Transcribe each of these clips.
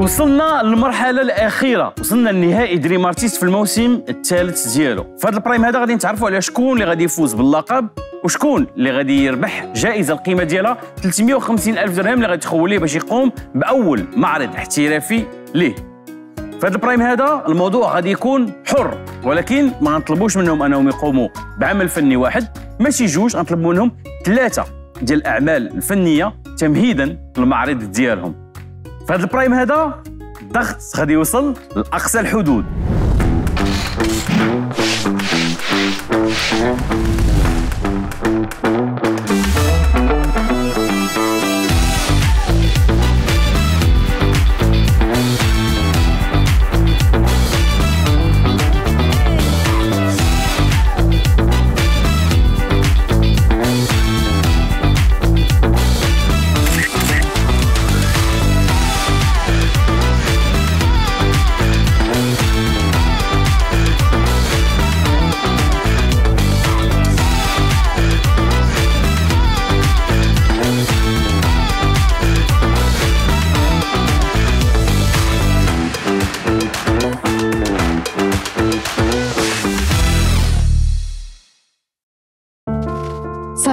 وصلنا للمرحلة الأخيرة. وصلنا لنهائي Dream Artist في الموسم الثالث ديالو. في هذا ال prime هذا غادي نتعرفوا على شكون اللي غادي يفوز باللقب وشكون اللي غادي يربح جائزة القيمة ديالها. 350 ألف درهم اللي غادي تخول ليه باش يقوم بأول معرض احترافي ليه. في هذا البرايم هذا الموضوع غادي يكون حر ولكن ما نطلبوش منهم أنهم يقوموا بعمل فني واحد. ماشي جوج غنطلب منهم ثلاثة ديال الأعمال الفنية تمهيدا للمعرض ديالهم. في هذا البرايم هذا الضغط غادي يوصل لأقصى الحدود.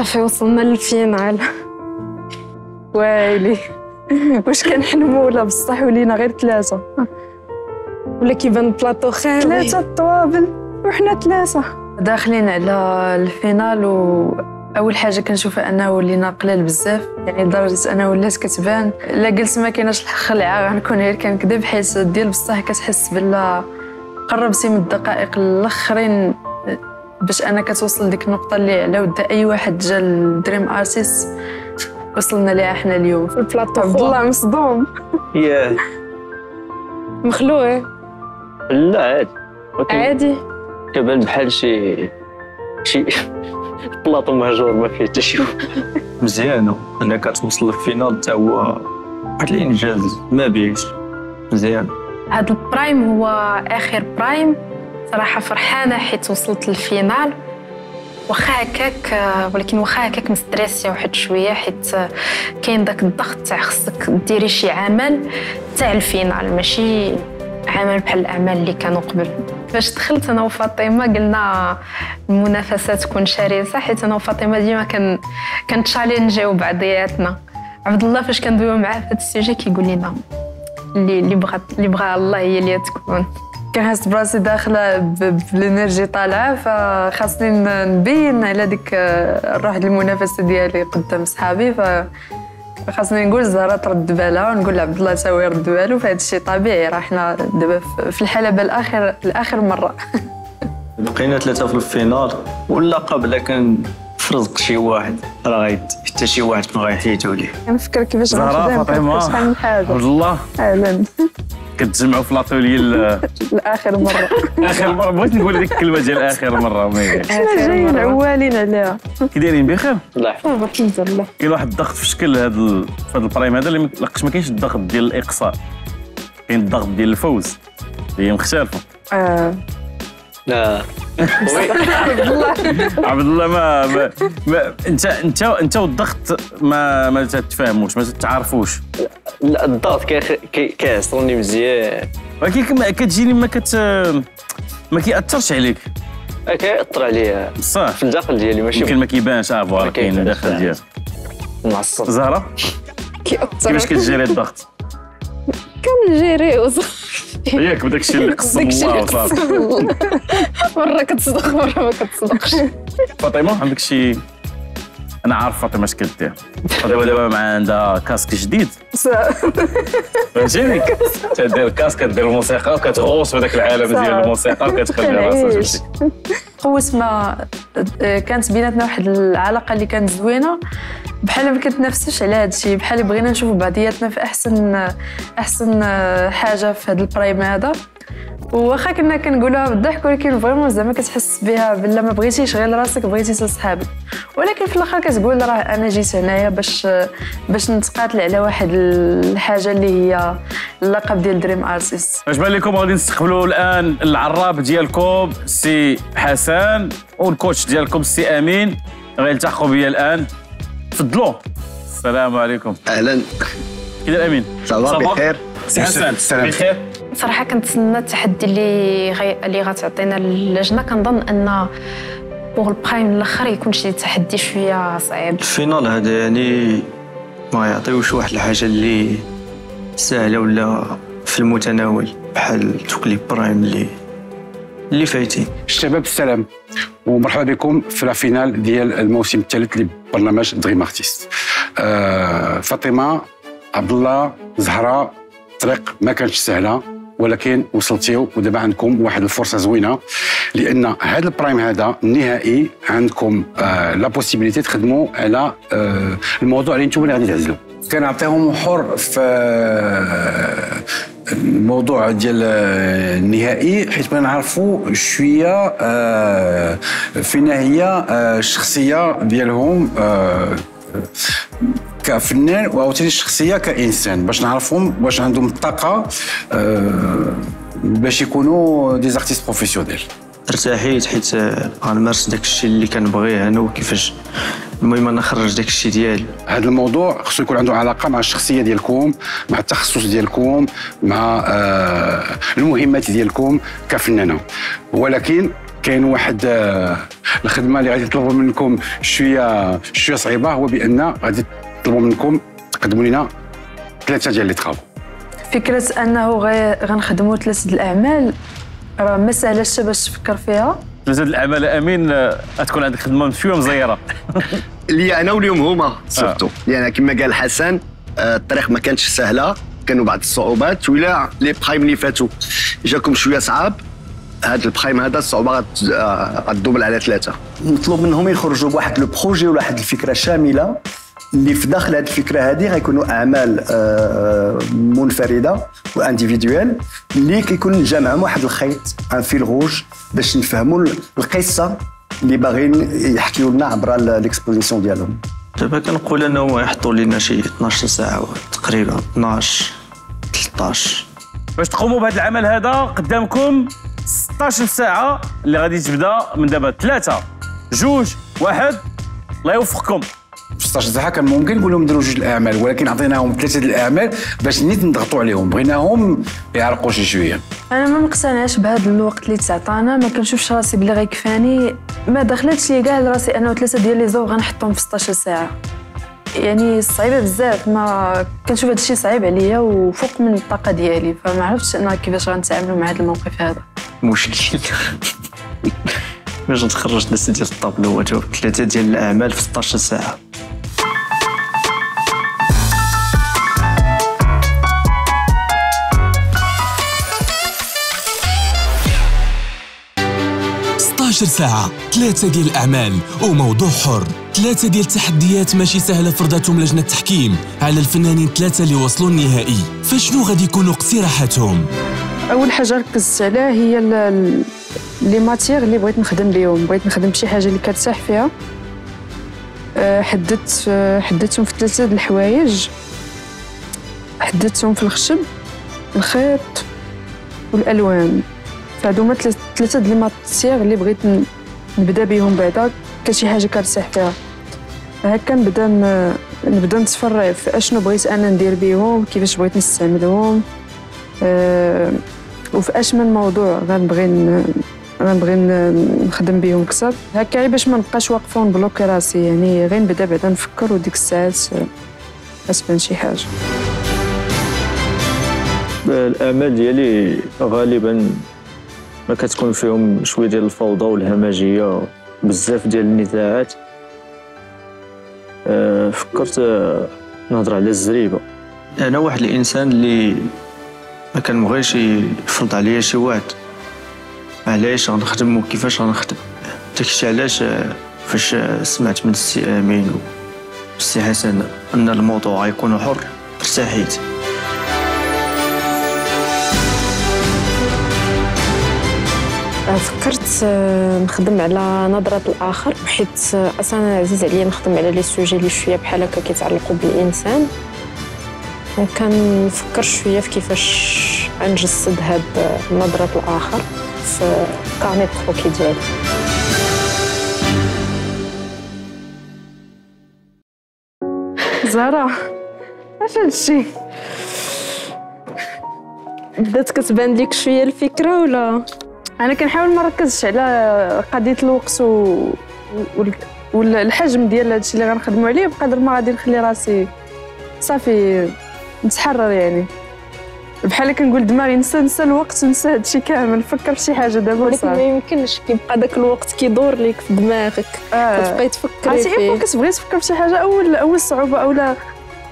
صافي وصلنا لل finale ويلي واش كنحلموا ولا بصح ولينا غير ثلاثة ولا كيبان البلاطو خاوي ثلاثة الطوابل. وحنا ثلاثة داخلين على ال finale واول حاجة كنشوفها انه ولينا قلال بزاف. يعني لدرجة أنا ولات كتبان. لا قلت ما كايناش الخلعة غنكون غير كنكذب حيت ديال بصح كتحس بلا قربتي من الدقائق الأخرين. باش أنا كتوصل ديك النقطة اللي على ود أي واحد جا ال Dream Artist وصلنا ليها حنا اليوم. في البلاطو عبد الله مصدوم. ياه. مخلوع. لا عادي. ولكن عادي. كبان بحال شي شي بلاطو مهجور ما فيه حتى شي. مزيانة. انك توصل لل finale حتى هو واحد الإنجاز ما بيش. مزيان هذا ال prime هو آخر prime. صراحة فرحانة حيت وصلت لل finale. واخا هكاك ولكن واخا هكاك stressée واحد شوية حيت كاين داك الضغط تاع خصك ديري شي عمل تاع ال finale ماشي عمل بحال الأعمال اللي كانوا قبل. فاش دخلت أنا وفاطمة قلنا المنافسه تكون شرسة حيت أنا وفاطمة ديما كان كنتشالنجيو بعضياتنا. عبد الله فاش كندويو معاه في هذا ال sujet كيقول لنا اللي اللي بغات اللي بغاها الله هي اللي تكون. كنحس براسي داخلة بال énergie طالعة فخاصني نبين على ديك آه، الروح المنافسة ديالي قدام صحابي ف خاصني نقول زهرة ترد بالها ونقول عبد الله تا هو يرد بالو فهاد الشيء طبيعي راه حنا دابا في- الحلبه الآخر الآخر مرة. بقينا ثلاثة في ال finale واللقب الا كان فرزق شي واحد راه غايت حتى شي واحد ما غيحيدو ليه. كنفكر كيفاش فاطمة. كيفاش شحال من حاجة عبد الله. أهلا كتجمعوا في لاتولي ال- لآخر مرة. آخر مرة. بغيت نقول ديك الكلمة ديال آخر مرة ما حنا جايين عوالين عليها؟ كي دايرين بخير؟ الله يحفظك. الحمد لله. كاين واحد الضغط في شكل هذا ال... في هذا البرايم هذا اللي لقش ما كاينش الضغط ديال الإقصاء. كاين الضغط ديال الفوز. هي مختلفة. آه. لا. عبد الله ما, ما, ما انت انت انت والضغط ما ما تتفاهموش ما تتعارفوش لا الضغط كيعصرني مزيان. ولكن كتجيني ما كت ما كيأثرش عليك. كيأثر عليا. بصح في الداخل ديالي ماشي. يمكن ما كيبانش آه voilà ما كاين كيبانش، داخل لا. ديالك. معصب زهرة؟ كيفاش كتجيري الضغط؟ كنجيري وصافي ياك بداك الشيء اللي داكشي الله. وصافي مرة كتصدق مرة ما كتصدقش فاطمة عندك شي أنا عارف فاطمة اش كدير فاطمة دابا مع عندها كاسك جديد. فهمتيني؟ تدير كاسك كدير الموسيقى وكتغوص في ذاك العالم ديال الموسيقى وكتخلي راسها قوة ما كانت بيناتنا واحد العلاقة اللي كانت زوينة. بحال ما كنتنافسوش على هذا الشيء بحال بغينا نشوفوا بعضياتنا في أحسن أحسن آه، حاجة في هذا البرايم هذا. واخا كنا كنقولوها بالضحك ولكن vraiment زعما كتحس بها بلا ما بغيتيش غير راسك بغيتي حتى صحابك. ولكن في الآخر كتقول راه أنا جيت هنايا باش باش نتقاتل على واحد الحاجة اللي هي اللقب ديال Dream Artist الشبان لكم غادي نستقبلوا الآن العراب ديالكم سي حسن وال coach ديالكم سي أمين. غيلتحقوا بيا الآن. تفضلوا. السلام عليكم. أهلا. داير أمين. صباح. بخير. سي حسن السلام. بخير. صراحة كنتسنى التحدي اللي غي... اللي غتعطينا اللجنه كنظن أن pour البرايم الأخر يكون شي تحدي شوية صعيب. ال finale هذا يعني ما يعطيوش واحد الحاجة اللي سهلة ولا في المتناول بحال دوك les primes اللي اللي فايتين. الشباب السلام. ومرحبا بكم في la finale ديال الموسم الثالث لبرنامج Dream Artist آه فاطمة عبد الله زهراء الطريق ما كانتش سهلة. ولكن وصلتيو ودابا عندكم واحد الفرصة زوينة لأن هذا البرايم هذا النهائي عندكم آه la possibilité تخدموا على آه الموضوع اللي أنتم اللي غادي تعزلوا كنعطيهم حر في آه، الموضوع ديال النهائي حيت نعرفوا شوية فينا هي الشخصية ديالهم كفنان وعاوتاني الشخصية كإنسان باش نعرفهم واش عندهم الطاقة آه، باش يكونوا دي زارتيست بروفيسيونيل ارتاحيت حيت غنمارس داك الشيء اللي كنبغيه أنا وكيفاش. المهم أنا نخرج داك الشيء ديالي. هذا الموضوع خصو يكون عنده علاقة مع الشخصية ديالكم مع التخصص ديالكم مع آه، المهمات ديالكم كفنانة. ولكن كاين واحد آه، الخدمة اللي غادي يطلبوا منكم شوية شوية صعيبة هو بأن غادي يطلبوا منكم تقدموا لنا ثلاثة ديال لي ترافو فكرة أنه غي- غنخدموا ثلاثة الأعمال راه ما سهلاش باش تفكر فيها؟ ثلاثة الأعمال أمين آه، غتكون عندك خدمة شوية مزيرة. ليا أنا وليهم هما surtout. لأن كما قال حسن آه، الطريق ما كانتش سهلة كانوا بعض الصعوبات ولا les primes اللي فاتوا جاكم شوية صعاب. هذا البرايم هذا الصعوبة غت- غت doubler على ثلاثة. نطلب منهم يخرجوا بواحد le projet ولا واحد الفكرة شاملة اللي في داخل هذه الفكرة هذه غيكونوا أعمال آه، منفردة و individuelles اللي كيكون جامعهم واحد الخيط un fil rouge باش نفهموا القصة اللي باغيين يحكيوا لنا عبر l'exposition ديالهم. دابا كنقول انهم يحطوا لنا شي 12 ساعة تقريبا 12 13 باش تقوموا بهذا العمل هذا قدامكم 16 ساعة اللي غادي تبدا من دابا ثلاثة جوج واحد. الله يوفقكم. في 16 ساعه كان ممكن نقول لهم نديروا جوج الأعمال ولكن عطيناهم ثلاثة الأعمال باش نيت نضغطوا عليهم. بغيناهم يعرقوا شي شوية. أنا ما مقتنعش بهذا الوقت اللي تعطانا ما كنشوفش راسي بلي غيكفاني. ما دخلتش لي كاع لراسي أنه ثلاثة ديال لي زو غنحطهم في 16 ساعة. يعني صعيبة بزاف. ما كنشوف هذا الشيء صعيب عليا وفوق من الطاقة ديالي. فما عرفتش أنا كيفاش غنتعاملوا مع هذا الموقف هذا. مشكل. باش نتخرج ثلاثة ديال الطابلوات ثلاثة ديال الأعمال في 16 ساعة. ساعة. ثلاثة ديال الأعمال. وموضوع حر. ثلاثة ديال التحديات ماشي سهلة فرضتهم لجنة التحكيم. على الفنانين ثلاثة اللي وصلوا النهائي. فشنو غادي يكونوا اقتراحاتهم؟ أول حاجة ركزت عليها هي لي ماتيغ اللي بغيت نخدم بهم بغيت نخدم بشي حاجة اللي كرتاح فيها. أه، حددت أه، حددتهم في ثلاثة د الحوايج. حددتهم في الخشب الخيط والألوان. فهادو هما ثلاث- ثلاثة د لي ماتيغ اللي بغيت نبدا بهم بعدا كشي حاجة كرتاح فيها. هكا نبدا نبدا نتفرع في أشنو بغيت أنا ندير بهم كيفاش بغيت نستعملهم. آه، وفي أش من موضوع غنبغي غنبغي نخدم بهم أكثر هكا غير باش ما نبقاش واقفه ونبلوكي راسي يعني غير نبدا بعدا نفكر وديك الساعات غتبان شي حاجة. الأعمال ديالي غالبا ما كتكون فيهم شوية ديال الفوضى والهمجية بزاف ديال النزاعات. آه، فكرت آه، نهضر على الزريبة. أنا واحد الإنسان اللي ما كنبغيش يفرض عليا شي واحد. علاش غنخدم وكيفاش غنخدم؟ داكشي علاش فاش سمعت من السي امين والسي حسن أن الموضوع غيكون حر ارتحيت. فكرت آه، نخدم على نظرة الآخر حيت آه، أصلا عزيز عليا نخدم على les sujets اللي شوية بحال هكا كيتعلقوا بالإنسان. وكنفكر شوية في كيفاش نجسد هاد نظرة الآخر في carnet croquis ديالي. زهرة اش هادشي بدات كتبان لك شوية الفكرة ولا؟ أنا كنحاول ما نركزش على قضية الوقت و... وال... والحجم ديال هادشي اللي غنخدموا عليه بقدر ما غادي نخلي راسي صافي نتحرر يعني. بحال كنقول دماغي نسى نسى الوقت نسى هادشي كامل فكر في شي حاجة دابا ولكن ما يمكنش كيبقى داك الوقت كيدور ليك في دماغك. آه. كتبقاي تفكري عرفتي فيه. اين كتبغي تفكر في شي حاجة اول أول صعوبة اولا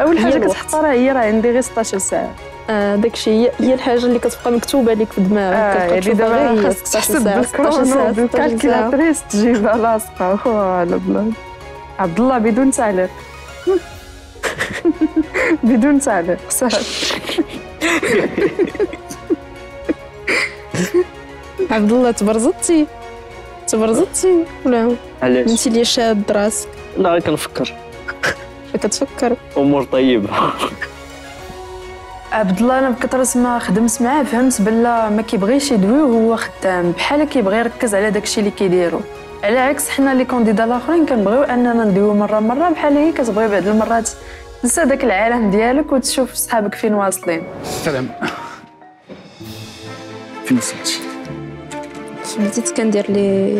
أول حاجة. كتحطها راه هي راه عندي غير 16 ساعة. آه داكشي هي هي الحاجة اللي كتبقى مكتوبة لك في دماغك. آه يعني دابا خاصك 16 تحسب ساعة 16 بالكرونو ساعة 16 ساعة. بال calculatrice تجيبها لاصقة. voilà بلاد عبد الله بدون تعليق. بدون تعليق صافي عبد الله تبرزطتي تبرزطتي ولا؟ علاش؟ انت اللي شاد راسك. لا غير كنفكر. كتفكر؟ أمور طيبة. عبد الله أنا بكثرة ما خدمت معاه فهمت بلا ما كيبغيش يدوي وهو خدام. بحال كيبغي يركز على داكشي اللي كيديرو. على عكس حنا لي كونديدا الآخرين كنبغيو أننا ندويو مرة مرة بحال هي كتبغي بعض المرات تنسى داك العالم ديالك وتشوف صحابك فين واصلين. سلام. فين وصلتي؟ بديت كندير les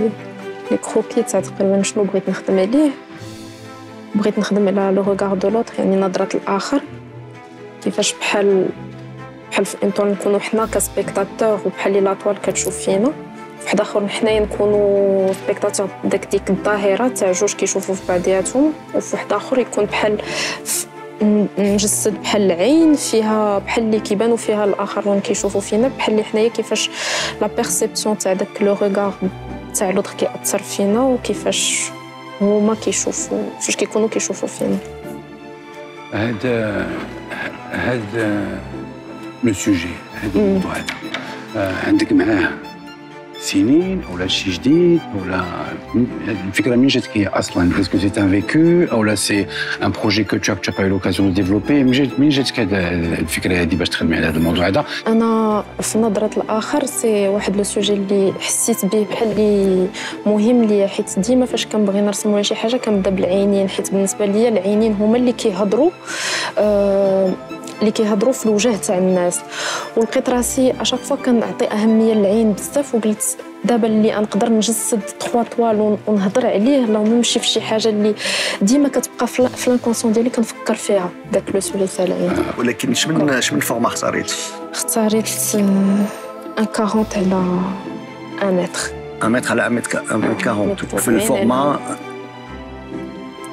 les croquis تاع تقريبا شنو بغيت نخدم عليه. بغيت نخدم على le regard de l'autre يعني نظرة الآخر. كيفاش بحال بحال في un temps نكونوا حنا ك spectateurs وبحال لي la toile كتشوف فينا. واحد آخر حنايا نكونوا spectateurs داك ديك الظاهرة تاع جوج كيشوفوا في بعضياتهم. وفي واحد آخر يكون بحال نجسد بحال العين فيها بحال اللي كيبانوا فيها الآخرون كيشوفوا فينا بحال اللي حنايا كيفاش la perception تاع داك le regard تاع l'autre كيأثر فينا وكيفاش هما كيشوفوا فاش كيكونوا كيشوفوا فينا. هذا هذا le sujet هذا الموضوع هذا. آه، عندك معاه؟ سنين ولا شي جديد ولا الفكرة منين جاتك هي أصلا est-ce que c'est un vécu أو لا c'est un projet que pas eu l'occasion de développer? منين جات- منين جاتك الفكرة هذه باش تخدمي على هذا الموضوع هذا أنا في نظرة الآخر c'est واحد le sujet اللي حسيت به بحال اللي مهم ليا. حيت ديما فاش كنبغي نرسم ولا شي حاجة كنبدأ بالعينين. حيت بالنسبة ليا العينين هما اللي كيهضروا آه اللي كيهضروا في الوجه تاع الناس. ولقيت راسي à chaque fois كنعطي أهمية للعين بزاف وقلت دابا اللي نقدر نجسد trois toiles ون- ونهضر عليه لو نمشي في شي حاجة اللي ديما كتبقى في لا- في l'inconscient ديالي كنفكر فيها داك le sujet تاع العين ولكن شمن شمن format اختاريتي اختاريت un 40 على 1 متر 1 متر على 1 متر 1 متر 40 في ال format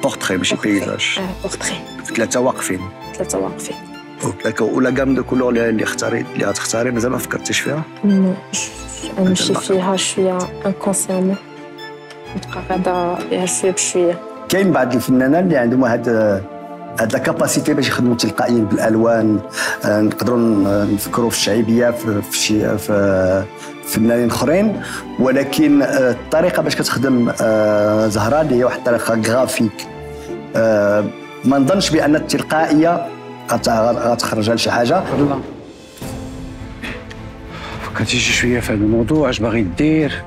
portrait ماشي paysage آه بورتري ثلاثة واقفين ثلاثة واقفين ولا- ولا gamme de couleurs اللي اللي اختاري اللي غتختاري مازال ما فكرتيش فيها؟ non نمشي فيها شوية انكونسيامون نبقى غادا فيها شوية بشوية. كاين بعض الفنانين اللي عندهم هاد هاد لا كاباسيتي باش يخدموا تلقائيا بالألوان. آه، نقدروا نفكروا في الشعبيه في في شي في فنانين أخرين. ولكن آه، الطريقة باش كتخدم آه، زهرة اللي هي واحد الطريقة غرافيك ما نظنش بأن التلقائية غتخرجها لشي حاجة؟ فكرتي شي شوية في هذا الموضوع اش باغي دير؟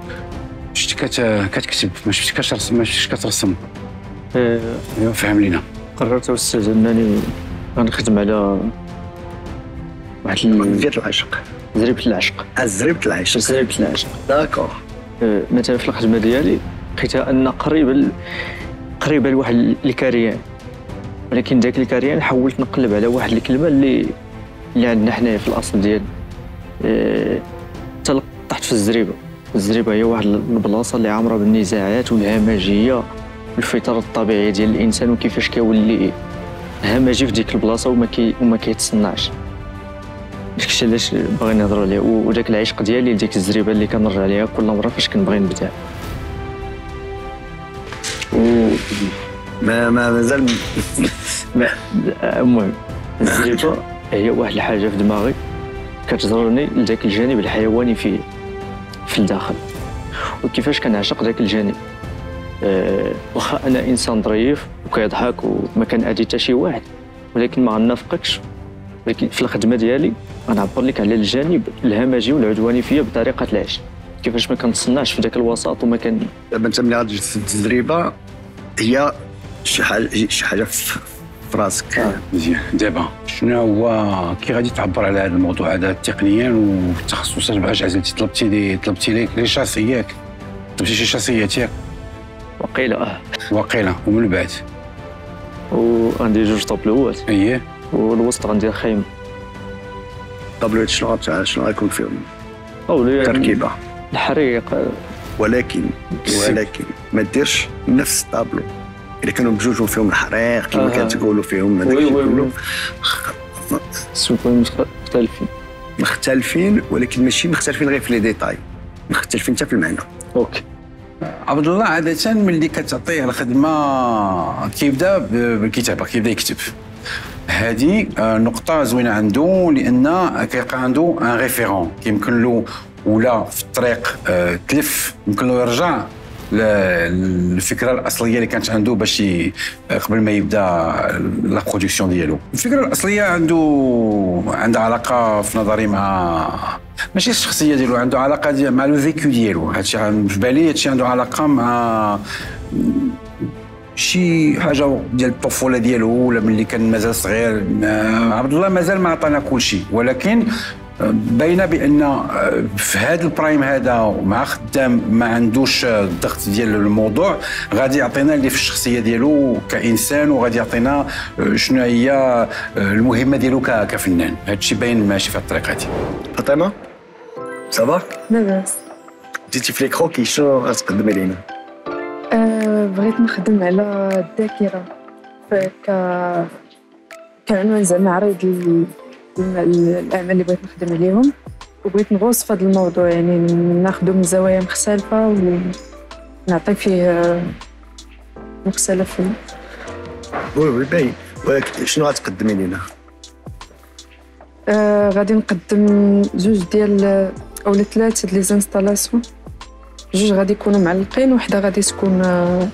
شفتي كت- كتكتب ما شفتيش كترسم ما شفتيش كترسم. آه، أيوا فهم لينا. قررت أستاذ أنني غنخدم على واحد ال- ديال العشق. زريبة العشق. زريبة العشق. زريبة العشق. d'accord. آه، مثلا في الخدمة ديالي لقيتها أن قريبه ل- قريبه لواحد الكاريان. ولكن ذاك الكاريان حاولت نقلب على واحد الكلمة اللي اللي عندنا حنايا في الأصل ديالنا آه، حتى طحت في الزريبة. الزريبة هي واحد البلاصة اللي عامرة بالنزاعات والهمجية والفطره الطبيعيه ديال الإنسان وكيفاش كيولي همجي في ديك البلاصة وما كي وما كيتصنعش. داكشي علاش باغي نهضروا عليه. وداك العشق ديالي لديك الزريبة اللي كنرجع عليها كل مرة فاش كنبغي نبدا ما ما مازال ما- المهم الزريبه هي واحد الحاجة في دماغي. كتجرني لذاك الجانب الحيواني في في الداخل. وكيفاش كنعشق ذاك الجانب؟ أه واخا أنا إنسان ظريف وكيضحك وما كنأذي حتى شي واحد. ولكن ما غنافقكش ولكن في الخدمة ديالي غنعبر لك على الجانب الهمجي والعدواني فيا بطريقة العيش. كيفاش ما كنتصنعش في ذاك الوسط وما كان دابا أنت ملي غتجي التجربه هي شي حاجة شي حاجة في راسك مزيان. دابا شنو هو كي غادي تعبر على هذا الموضوع هذا تقنيا وفي التخصصات باش عزلتي طلبتي لي طلبتي لي les châssis ياك طلبتي شي شاسيات ياك؟ وقيلة آه. واقيلا ومن بعد؟ وعندي جوج طابلوات. أييه. والوسط غندير خيمه طابلوات شنو شنو غيكون فيهم؟ لي- تركيبة. الحريق. ولكن ولكن ما ديرش نفس الطابلو إذا كانوا بجوج فيهم الحريق كما آه. كتقولوا فيهم هذاك oui oui كله. oui. مختلفين. مختلفين ولكن ماشي مختلفين غير في les détails. مختلفين حتى في المعنى. OK. عبد الله عادة ملي كتعطيه الخدمة كيبدأ بالكتابة كيبدأ يكتب. هذه آه، نقطة زوينة عنده لأن كيبقى عنده un référent كيمكن له ولا في الطريق آه، تلف يمكن له يرجع للفكره الأصلية اللي كانت عنده باش قبل ما يبدأ لا برودكسيون ديالو. الفكرة الأصلية عنده عندها علاقة في نظري مع ماشي الشخصية ديالو عنده علاقة دي مع لو فيكو ديالو. هادشي في بالي هادشي عنده علاقة مع شي حاجة ديال الطفولة ديالو ولا ملي كان مازال صغير. عبد الله مازال ما عطانا كل شيء ولكن باينه بأن آه، في هذا ال prime هذا مع خدام ما عندوش الضغط ديال الموضوع غادي يعطينا اللي في الشخصية ديالو كإنسان وغادي يعطينا آه، شنو هي آه، المهمة ديالو كفنان. هذا الشيء باين ماشي في الطريقة هذه. فاطمه ça va لاباس جيتي في les croquis شنو غتقدمي لينا؟ أه بغيت نخدم على الذاكرة. ف- ك كعنوان زعما عريض الأعمال اللي بغيت نخدم عليهم. وبغيت نغوص في هذا الموضوع يعني ناخدو من زوايا مختلفة ونعطي فيه آه، مختلف. oui oui باين. ولكن شنو غتقدمي لينا؟ آه غادي نقدم جوج ديال اولا ثلاثة ديال installations جوج غادي يكونوا معلقين وحدة غادي تكون آه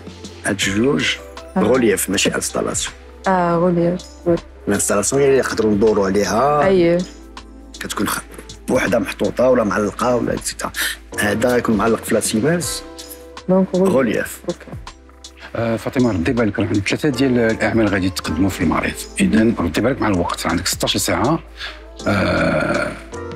هاد جوج غولياف ماشي installation آه غوليا ال installation هي اللي نقدروا ندوروا عليها. اي كتكون وحده محطوطة ولا معلقة ولا et cetera هذا يكون معلق في la cimaise donc relief relief OK. آه، فاطمة ردي بالك راه ثلاثة ديال الأعمال غادي تقدموا في المعرض اذا ردي بالك مع الوقت. عندك 16 ساعة. آه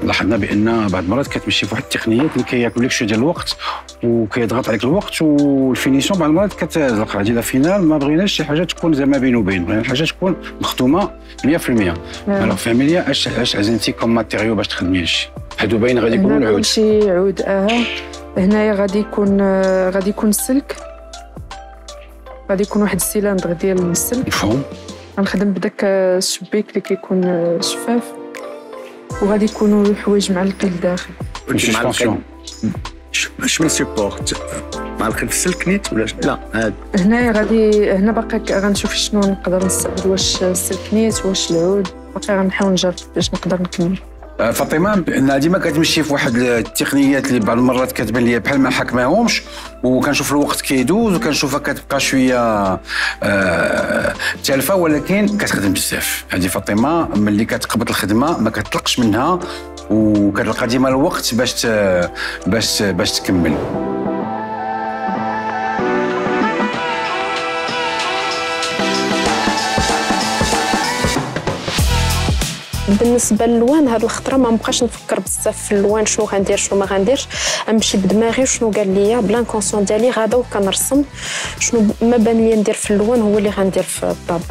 لاحظنا بأن بعض المرات كتمشي في واحد التقنيات اللي كياكل لك شوية ديال الوقت وكيضغط عليك الوقت وال finition بعض المرات كتزلق غادي la finale ما بغيناش شي حاجة تكون زعما بين وبين. بغينا حاجة تكون مخدومة 100% alors فهمي لي اش أش عزلتي comme matériaux باش تخدمي هادشي حدو باين غادي يكونوا العود. كلشي عود. آه هنايا غادي يكون غادي يكون السلك غادي يكون واحد السيلاندر ديال السلك. مفهوم. غنخدم بداك الشبيك اللي كيكون آه، شفاف. وغادي يكونوا الحوايج معلقين لداخل ماشي suspension اش من support معلقين في السلك نيت ولا لا هاد. هنايا غادي هنا باقي غنشوف شنو نقدر نستعمل واش السلك نيت واش العود. باقي غنحاول نجرب باش نقدر نكمل. فاطمة بان ديما كتمشي في واحد التقنيات اللي بعض المرات كتبان لي بحال ما حكماهمش وكنشوف الوقت كيدوز وكنشوفها كتبقى شوية آه تالفة ولكن كتخدم بزاف. هذه فاطمة ملي كتقبض الخدمة ما كتطلقش منها وكتلقى ديما الوقت باش باش باش تكمل. بالنسبة للوان هاد الخطرة ما نبقاش نفكر بزاف في اللوان شنو غندير شنو ما غنديرش. نمشي بدماغي شنو قال ليا بلانكونسيون ديالي غادا وكنرسم شنو ما بان لي ندير في اللوان هو اللي غندير في ال étape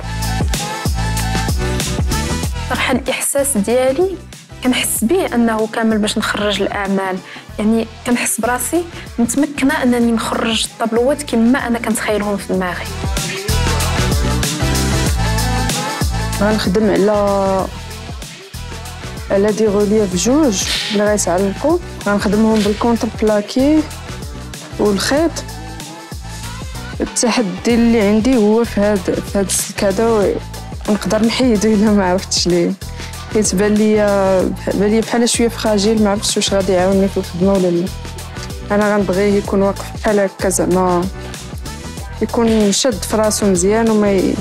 صراحة الإحساس ديالي كنحس به أنه كامل باش نخرج الأعمال. يعني كنحس براسي متمكنة أنني نخرج الطابلوات كما أنا كنتخيلهم في دماغي. غنخدم على على des reliefs جوج اللي غيتعلقوا غنخدمهم بال contreplaqué والخيط. التحدي اللي عندي هو في هاد في هاد السلك هذا ونقدر نحيدو إلا ما عرفتش ليه. حيت بان ليا بان ليا بحال شوية فراجيل ما عرفتش واش غادي يعاونني في الخدمة ولا لا. أنا غنبغيه يكون واقف بحال هكا زعما. يكون شد في راسو مزيان وما ي...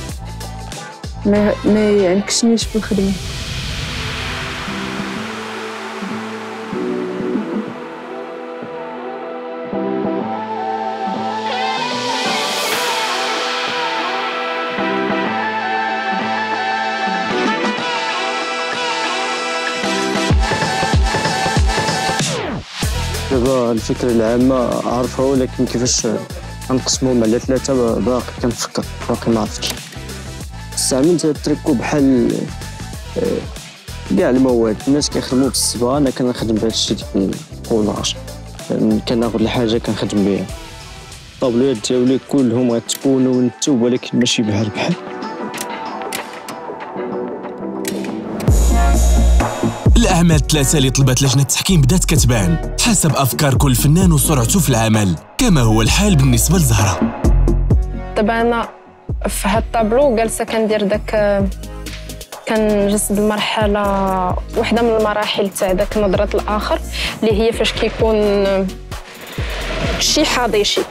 ما ما يعنكشنيش في الخدمة. الفكرة العامة عارفها ولكن كيفاش غنقسمهم على ثلاثة باقي كنفكر باقي ما عرفتش. استعملت التريكو بحال آه، كاع المواد الناس كيخدموا بالصبغه أنا كنخدم بهذا الشيء ديال الكولاج كناخذ الحاجة كنخدم بها الطابلوات ديالي كلهم غتكونوا نتوب ولكن ماشي بحال بحال. الأعمال الثلاثة اللي طلبت لجنة التحكيم بدات كتبان حسب أفكار كل فنان وسرعته في العمل كما هو الحال بالنسبة لزهرة. دابا أنا في هاد الطابلو جالسة كندير داك كنجسد المرحله واحدة من المراحل تاع داك نظرة الآخر اللي هي فاش كيكون شي حاضي شي.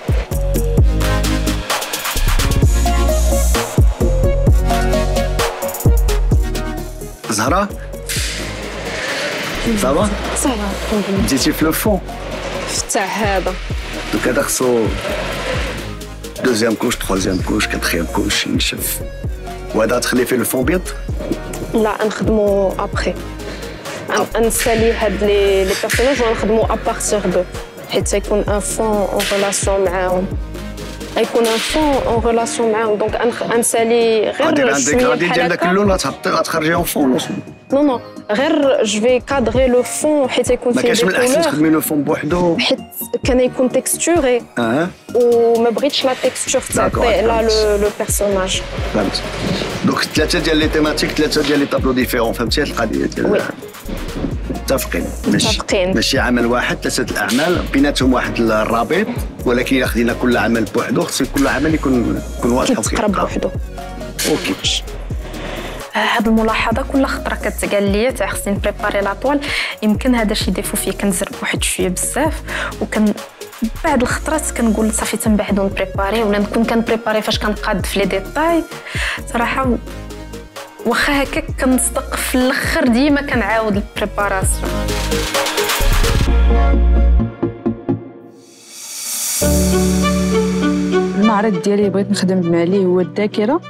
زهرة؟ صافا لله بديتي في لو فون تاع هذا دوك هذا خصو دوزيام كوش تخوازيام كوش كاتخيام كوش ينشف وهذا تخلي فيه الفون بيض لا نخدمو ابخي نسالي هاد لي بيرسوناج ونخدمو ابارتيغ دو حيت يكون ان فون اون ريلاسيون معاهم يكون ان فون اون ريلاسيون معاهم دونك نسالي غادي غير عندك شوية غادي بحال دير داك هكا اللون غتحط- غتخرجيهم فون نو نو غير جو في كادغي لو فون حيت يكون ما فيه كانش دي من الاحسن كولور تخدمي لو فون بوحدو حيت كان يكون تكستوري آه وما بغيتش لا تكستور D'accord, تعطي لا فهمت. لو لو بيرسوناج فهمت دوك ثلاثة ديال لي تيماتيك ثلاثة ديال لي طابلو ديفيرون فهمتي هاد القضية ديال وي. متفقين. متفقين. ماشي عمل واحد ثلاثة الأعمال بيناتهم واحد الرابط ولكن الا خدينا كل عمل بوحدو خص كل عمل يكون يكون واضح كيتقرب وكيتقرب. بوحدو. OK. هاد الملاحظة كل خطرة كتقال لي تاع خصني نبريباري la toile يمكن هذا شي défaut فيه كنزرب واحد شوية بزاف وكن بعد الخطرات كنقول صافي تنبعدو نبريباري ولا نكون كنبريباري فاش كنقاد في les détails. صراحة واخا هكاك كنصدق في الآخر ديما كنعاود البريباراسيون. المعرض ديالي بغيت نخدم عليه هو الذاكرة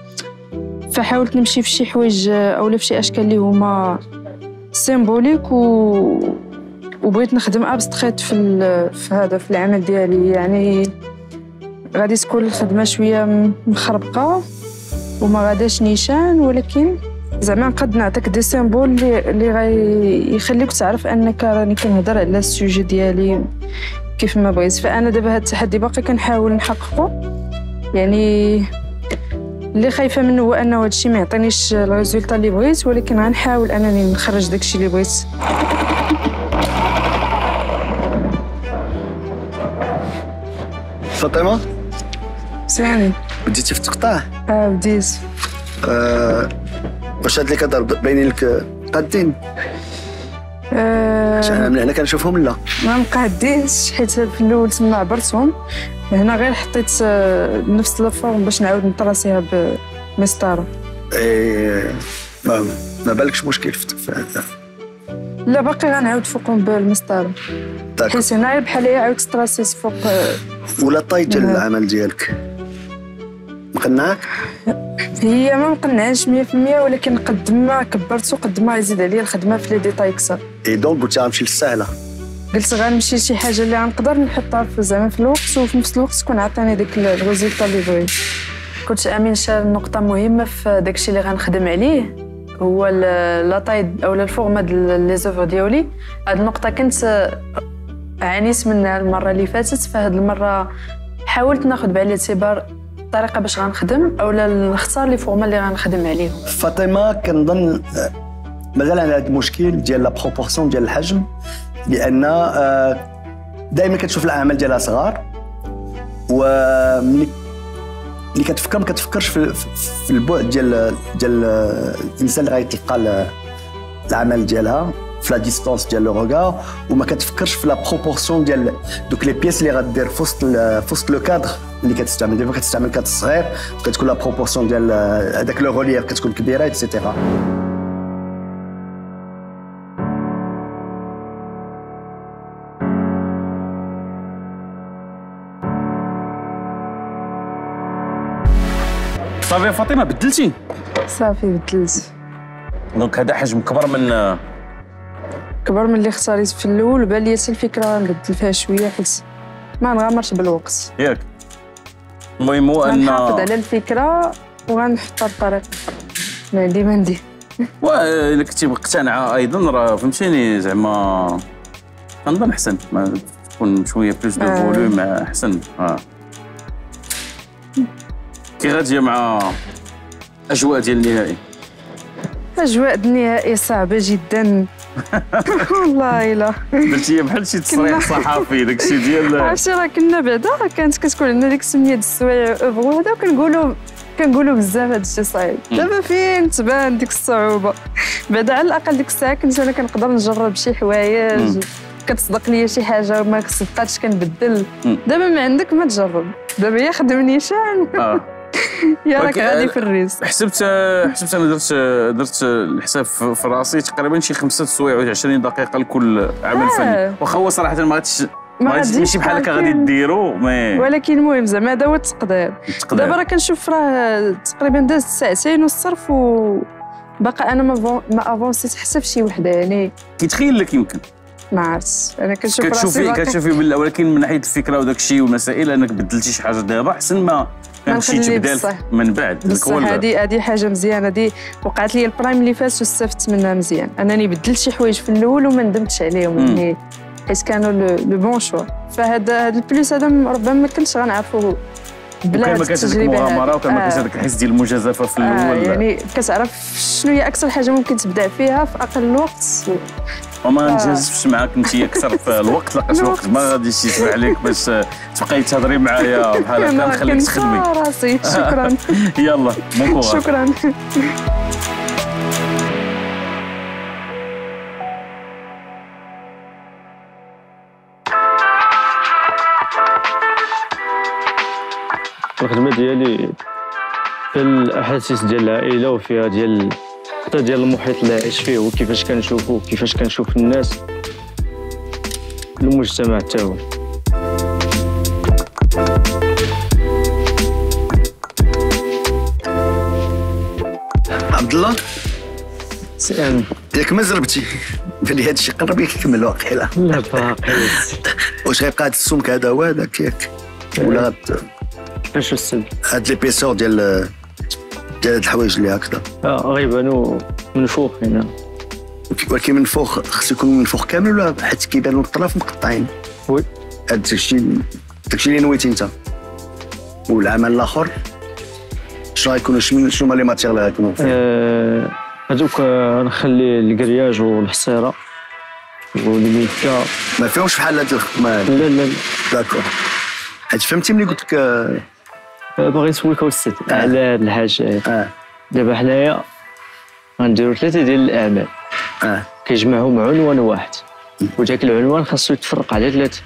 فحاولت نمشي في شي حوايج أولا في شي أشكال اللي هما symbolique و وبغيت نخدم abstrait في ال... في هذا في العمل ديالي. يعني غادي تكون الخدمة شوية مخربقة. وما غاداش نيشان ولكن زعما نقد نعطيك des symboles اللي اللي غيخليك تعرف أنك راني كنهضر على ال sujet ديالي كيف ما بغيت. فأنا دابا هاد التحدي باقي كنحاول نحققه يعني اللي خايفة منه هو أنه هادشي ما يعطينيش الريزولتا اللي بغيت ولكن غنحاول أنني نخرج داكشي اللي بغيت. فاطمة؟ سامي بديتي في التقطاع آه بديت. آه، واش هاد اللي كضرب باينين لك قادين آه من هنا كنشوفهم لا. ما مقاديش حيت في الأول تما عبرتهم. هنا غير حطيت آه، نفس الفورم باش نعاود نطراسيها بمسطره إيه، ما ما بالكش مشكل في هذا لا باقي غنعاود فوقهم بالمسطره. حيت هنايا بحال هي عاود طراسيت فوق آه، ولا طاي ديال نعم. العمل ديالك؟ مقنعك هي ما مقنعاش 100% ولكن قد ما كبرت وقد ما يزيد عليا الخدمة في les détails أكثر et donc قلت غنمشي للسهلة. قلت غنمشي لشي حاجة اللي غنقدر نحطها في زعما في الوقت وفي نفس الوقت تكون عطاني ديك ال résultat اللي بغيت. كنت أمين شار نقطة مهمة في داكشي اللي غنخدم عليه هو la taille اولا الفورما ديال les œuvres ديالي. هاد النقطة كنت عانيت منها المرة اللي فاتت فهاد المرة حاولت ناخذ بعين الاعتبار الطريقة باش غنخدم أولا نختار les formats اللي غنخدم عليهم. فاطمة كنظن آه، مازال عندها هذا المشكل ديال la proportion ديال الحجم لأن آه، دائما كتشوف الأعمال ديالها صغار وملي اللي كتفكر ما كتفكرش في, في- البعد ديال ديال آه، الإنسان اللي غيتلقى ال- العمل ديالها. في la distance ديال le regard وما كتفكرش في la proportion ديال دوك les pièces اللي غدير في وسط في وسط le cadre اللي كتستعمل. دابا كتستعمل كادر صغير كتكون la proportion ديال هذاك le relief كتكون كبيرة et cetera صافي يا فاطمة بدلتي؟ صافي بدلت. donc هذا حجم كبر من كبر من اللي اختاريت في الأول بان لي الفكرة نبدل فيها شوية حيت ما نغامرش بالوقت. ياك. المهم هو أن غنحافظ على الفكرة وغنحطها بطريقه ما عندي ما ندير والا كنتي مقتنعة أيضا راه فهمتيني زعما كنظن أحسن. ما تكون شوية plus de. volume أحسن. آه. كي غاديه مع أجواء ديال النهائي؟ أجواء النهائي صعبة جدا. والله الا درتي بحال شي تصريح صحفي داكشي ديال عرفتي راه كنا بعدا كانت كتكون عندنا ديك السمية ديال السوايع les œuvres هذا وكنقولوا كنقولوا بزاف هذا الشيء صعيب. دابا فين تبان ديك الصعوبة؟ بعدا على الأقل ديك الساعة كنت أنا كنقدر نجرب شي حوايج كتصدق ليا شي حاجة وما صدقاتش كنبدل. دابا ما عندك ما تجرب. دابا يا خدم نيشان آه. يا راك غادي في ال risque. حسبت حسبت أنا درت درت الحساب في راسي تقريبا شي خمسة سوايع و 20 دقيقة لكل عمل آه. finis. واخا هو صراحة ما غاديش ما غاديش ماشي بحال هكا غادي ديرو mais. ولكن المهم زعما هذا هو التقدير. دابا راه كنشوف راه تقريبا دازت ساعتين والصرف و باقا أنا ما ما avancيت حتى في شي وحدة يعني. كيتخيل لك يمكن. ما عرفتش. أنا كنشوف كتشوفي كتشوفي ولكن من ناحية الفكرة وداك الشيء والمسائل أنك بدلتي شي حاجة دابا أحسن ما ما بصح. من بعد داك بصح هو ال- هذه هذه حاجة مزيانة هذه وقعت لي ال prime اللي فات واستفدت منها مزيان أنني بدلت شي حوايج في الأول وما ندمتش عليهم. يعني حيت كانوا le bon choix فهذا هذا ال plus هذا ربما ما كنتش غنعرفو بلا ما كانش هذيك. المغامره وكان ما كانش آه. هذاك الحس ديال المجازفة في آه الأول يعني كتعرف شنو هي أكثر حاجة ممكن تبدع فيها في أقل وقت وما آه. نجازفش معاك انت أكثر في الوقت لقاش الوقت. ما غاديش يسمع عليك باش تبقاي تهضري معايا بحال هكا نخليك تخدمي. راسي شكرا. يلا بون شكرا. الخدمه ديالي في الأحاسيس ديال العائلة وفيها ديال حتى ديال المحيط اللي عايش فيه وكيفاش كنشوفو وكيفاش كنشوف الناس المجتمع حتى هو. عبد الله سأل ياك ما زربتي؟ بلي هذا الشيء قرب يكمل واقيلا. لا باقي واش غيبقى هاد السمك هذا؟ هو هذاك ياك. ولا فاش السد هاد l'épaisseur ديال ديال هاد الحوايج اللي هكذا. آه غيبانو من فوق هنا. ولكن من فوق خصو يكون من فوق كامل ولا حيت كيبانوا الطرف مقطعين؟ oui. هاد الشيء داكشي اللي نويتي انت. والعمل الآخر؟ شنو غيكونوا شنو هما les matières اللي غيكونوا فيه؟ آه، هذوك آه، نخلي ال grillage والحصيرة والميكا. ما فيهمش بحال هاد الخدمه هادي لا لا داكور. حيت فهمتي ملي قلت لك آه، آه، باغي نسولك السد آه. على هاد الحاجة آه. دابا حنايا غنديرو ثلاثة ديال الأعمال. آه. كيجمعهم عنوان واحد. وذاك العنوان خاصو يتفرق على ثلاثة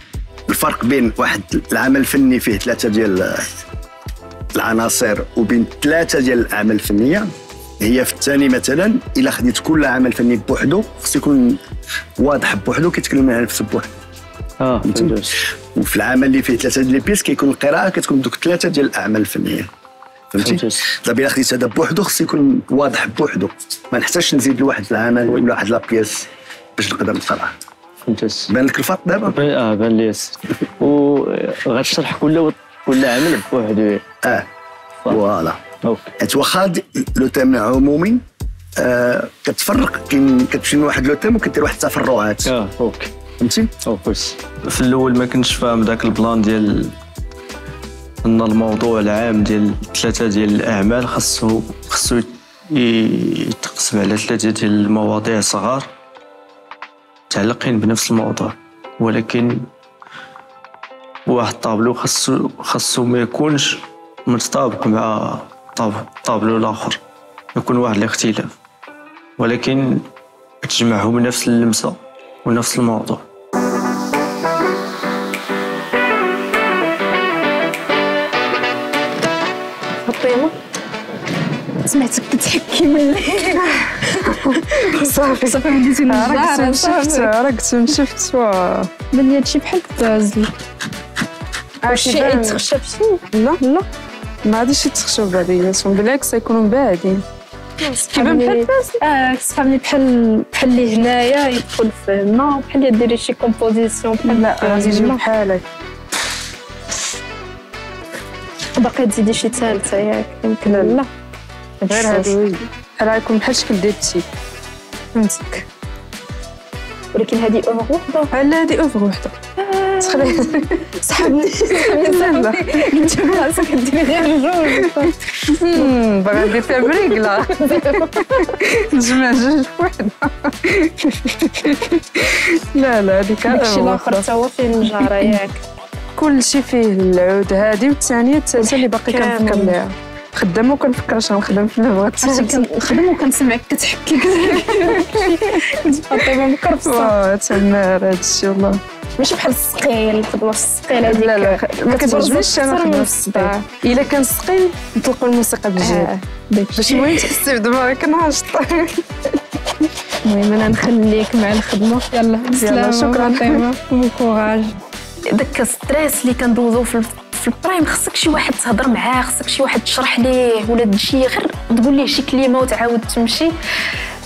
الفرق بين واحد العمل الفني فيه ثلاثة ديال العناصر وبين ثلاثة ديال الأعمال الفنية. هي في الثاني مثلا إلا خديت كل عمل فني بوحدو خص يكون واضح بوحدو كيتكلم على نفسه بوحدو. آه. وفي العمل اللي فيه ثلاثة ديال ال pièces كيكون القراءة كتكون دوك ثلاثة ديال الأعمال الفنية. فهمتي؟ فهمت. دابا إلا خديت هذا بوحدو خص يكون واضح بوحدو. ما نحتاجش نزيد لواحد العمل ولا واحد la pièce باش نقدر نقرأ. فهمت بان لك الفرق دابا؟ آه بان لي. وغتشرح كل كل عمل بوحدو. آه. voilà. OK. حيت واخا le thème عمومي آه كتفرق كاين كتمشي من واحد le thème وكدير واحد التفرعات. آه OK. فهمتي؟ في الأول ما كنتش فاهم ذاك ال plan ديال إن الموضوع العام ديال ثلاثة ديال الأعمال خاصو خاصو يتقسم على ثلاثة ديال المواضيع صغار متعلقين بنفس الموضوع. ولكن واحد طابلو خاصو خاصو ما يكونش متطابق مع طاب- طابلو الآخر. يكون واحد الاختلاف. ولكن تجمعهم نفس اللمسة ونفس الموضوع. سمعتك كتحكي من صافي. صافي وليتي راك نجارة شفت صافي راك شفت بان لي هادشي بحال التازل عرفتي شي يتخشى بشي لا لا. ما غاديش يتخشوا بعضياتهم بالعكس يكونوا باعدين كيبان بحال آه صحابني بحال بحال اللي هنايا يدخل في هنا بحال ديري شي composition بحال لا غادي يجيو بحالك. باقي تزيدي شي ثالثه ياك يمكن لا. غير هادو. بحال غيكون بحال شكل ديال فهمتك؟ ولكن هذه أوفر وحدة. لا هادي أوفر وحدة. صحابني لا لا قلت راسك ديري غير جوج. باغا ندير فيها بريكلا نجمع جوج بوحدة لا لا هذيك داكشي الآخر حتى هو فيه النجاره ياك كلشي فيه العود. هادي والثانية الثالثة اللي باقي. كنفكر ليها خدامة وكنفكر اش غنخدم في عرفتي كنخدم وكنسمعك كتحكي. كنت فاطمه مكرفصة. تمار هادشي والله ماشي بحال السقيل الخدمة في السقيل هذيك. لا لا ما كتعجبنيش أنا نخدم في. السقيل إلا كان سقيل نطلقوا الموسيقى بالجهد آه،. باش المهم تحسي بدماغي كنعشط المهم أنا نخليك مع الخدمة. يلا بسلامة. شكراً. bon courage. داك ال stress اللي كندوزو في في ال prime خصك شي واحد تهضر معاه خصك شي واحد تشرح ليه ولا تجي غير تقول ليه شي كلمة وتعاود تمشي.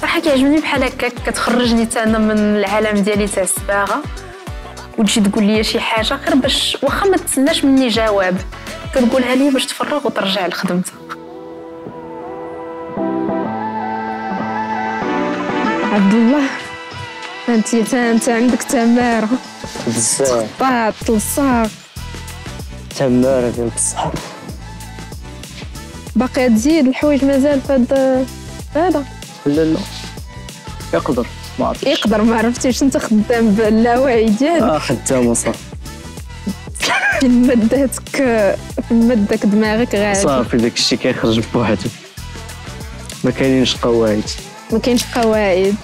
صراحة كيعجبني بحال هكاك كتخرجني حتى أنا من العالم ديالي تاع الصباغة وتجي تقول لي شي حاجة غير باش واخا ما تسناش مني جواب. كتقولها لي باش تفرغ وترجع لخدمتك. عبد الله انت أنت عندك تمارة. بزاف. طاط لصاق. تمارة ديال بصح باقي تزيد الحوايج مازال في هذا. لا لا. يقدر ما عرفتش. يقدر ما عرفتيش. انت خدام باللاوعي ديالك. آه خدام وصافي. في مادتك في مادك دماغك غادي صافي داك الشيء كيخرج بوحدو. ما كاينينش قواعد. ما كاينش قواعد.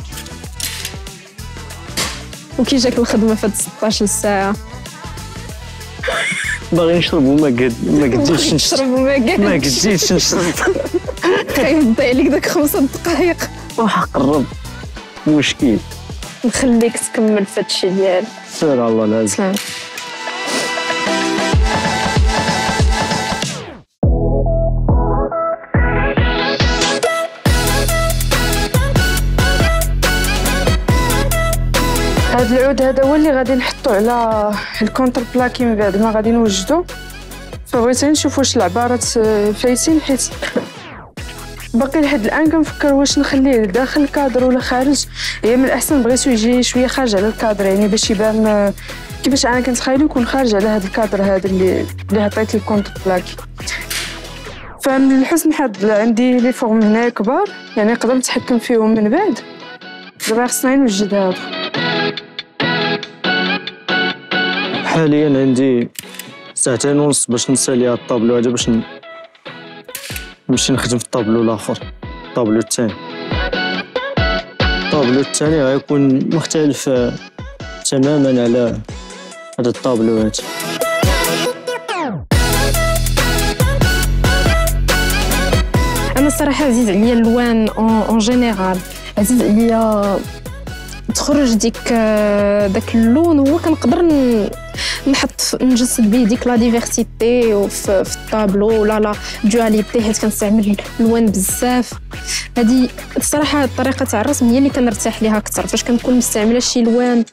وكي جاك الخدمة في هاد 16 ساعة. باغي نشرب وما قد ما قديتش نشرب. وما ما قادش قديتش نشرب. خايف تضيع لك داك خمسة دقائق وحق الرب مشكل. نخليك تكمل في هادشي ديالك. سير الله لازم هاد العود هذا هو اللي غادي نحطو على ال contreplaqué من بعد ما غادي نوجدو. فبغيت نشوف واش العبارات آه، فايتين حيت باقي لحد الآن كنفكر واش نخليه داخل الكادر ولا خارج. هي من الأحسن بغيتو يجي شوية خارج على الكادر يعني باش يبان آه، كيفاش أنا كنتخيلو يكون خارج على هذا الكادر هذا اللي اللي عطيت ال contreplaqué. فمن الحسن حظ عندي les formes هنا كبار يعني نقدر نتحكم فيهم من بعد. دابا خصني نوجد هذا حاليا عندي ساعتين ونص باش نسالي هاد الطابلو هذا باش نمشي نخدم في الطابلو الآخر الطابلو الثاني الطابلو الثاني غيكون مختلف آه، تماما على هذا الطابلو هذا. أنا الصراحه عزيز عليا اللوان en général عزيز عليا تخرج ديك آه، داك اللون هو كنقدر نحط نجسد به ديك la diversité وفي في الطابلو ولا la dualité حيت كنستعمل الوان بزاف. هذه الصراحة الطريقة تاع الرسم هي اللي كنرتاح ليها أكثر فاش كنكون مستعملة شي لوان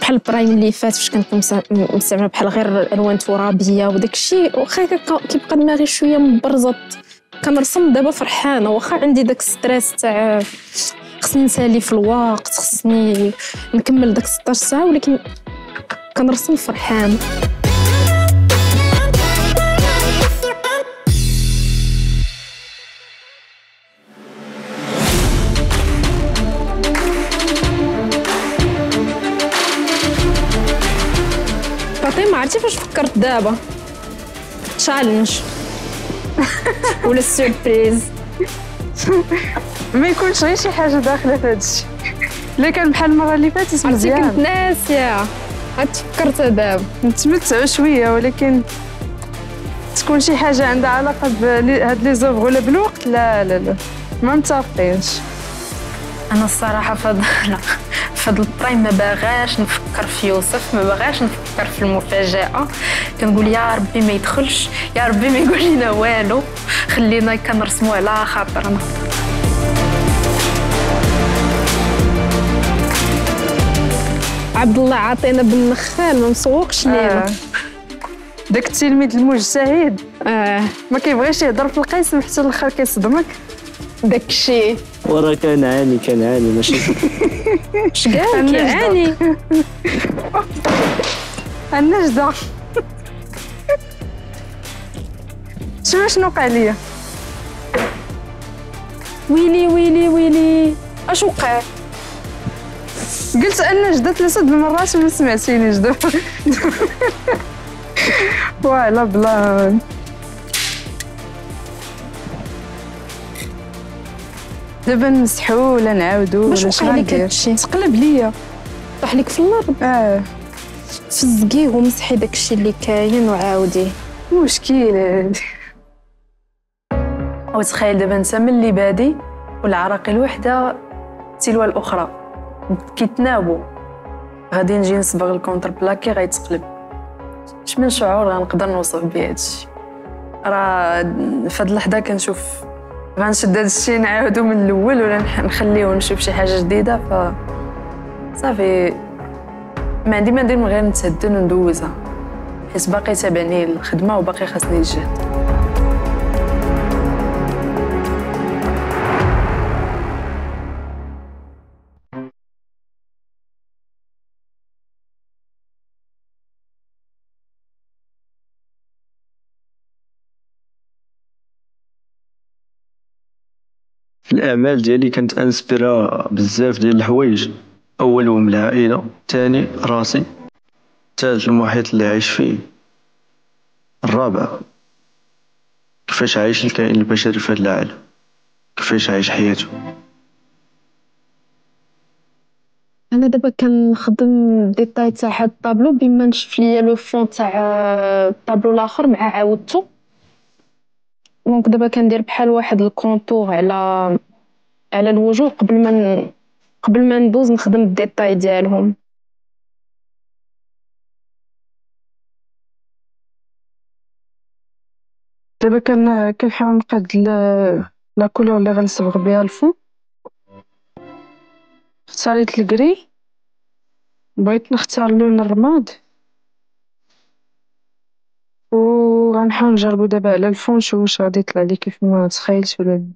بحال ال prime اللي فات فاش مسا- مستعملة بحال غير ألوان ترابية وداك الشيء واخا كيبقى دماغي شوية مبرزط. كنرسم دابا فرحانة واخا عندي داك ستريس تاع خصني نسالي في الوقت خصني نكمل داك 16 ساعة ولكن كنرسم فرحانه فاطمه عرفتي فاش فكرت دابا؟ challenge ولا ال surprise ما يكونش غير شي حاجة داخله في هادشي اللي كان بحال المرة اللي فاتت عرفتي كنت مزيان. ناسية. عاد تفكرت دابا نتمتعوا شوية ولكن تكون شي حاجة عندها علاقة بهاد les œuvres ولا بالوقت؟ لا لا لا. ما متفقينش أنا الصراحة فض... لا. في هذا البرايم ما باغاش نفكر في يوسف ما باغاش نفكر في المفاجأة. كنقول يا ربي ما يدخلش يا ربي ما يقول لنا والو. خلينا كنرسمو على خاطرنا. عبد الله عاطينا بالنخال ما مسوقش لينا آه. داك التلميذ المجتهد آه. ما كيبغيش يهضر في القسم حتى الآخر كيصدمك؟ داك الشيء. وراه كنعاني كنعاني ماشي. شكاع النجدة. كيعاني النجدة شوف شنو وقع ليا؟ ويلي ويلي ويلي. أش وقع؟ قلت النجدة ثلاثة د المرات وما سمعتينيش دابا فوالا بلا دابا نمسحو ولا نعاودو ولا شنو ندير؟ هادشي؟ تقلب ليا. طاح لك في الأرض آه. فزقيه ومسحي داكشي اللي كاين وعاوديه مشكل. وتخيل دابا انت من اللي بادي والعراقيل وحده تلو الأخرى. كيتناوبوا. غادي نجي نصبغ ال contreplaqué غيتقلب. اش من شعور غنقدر نوصف بيه هادشي راه في هاد اللحظة كنشوف غنشد هاد الشيء نعاودو من الأول ولا نخليه نشوف شي حاجة جديدة ف صافي. ما عندي ما ندير من غير نتهدن وندوزها. حيت باقي تابعني الخدمه وباقي خاصني الجهد في الأعمال ديالي كانت أ inspira بزاف ديال الحوايج. اولهم العائلة ثاني راسي ثالث المحيط اللي عايش فيه الرابع كيفاش عايش الكائن البشري في هذا العالم؟ كيفاش عايش حياته؟ أنا دابا كنخدم ديتاي تاع هاد الطابلو بما نشوف ليا le fond تاع الطابلو الآخر مع عاودتو. donc دابا كندير بحال واحد contour على على الوجوه قبل ما ن... قبل ما ندوز نخدم les détails ديالهم. دابا كان كنحاول نقاد la couleur اللي غنصبغ بها ال fond اختاريت ال gris بغيت نختار اللون الرماد. وغنحاول نجربو دابا على الفون نشوف واش غادي يطلع لي كيف ما تخيلت ولا لا.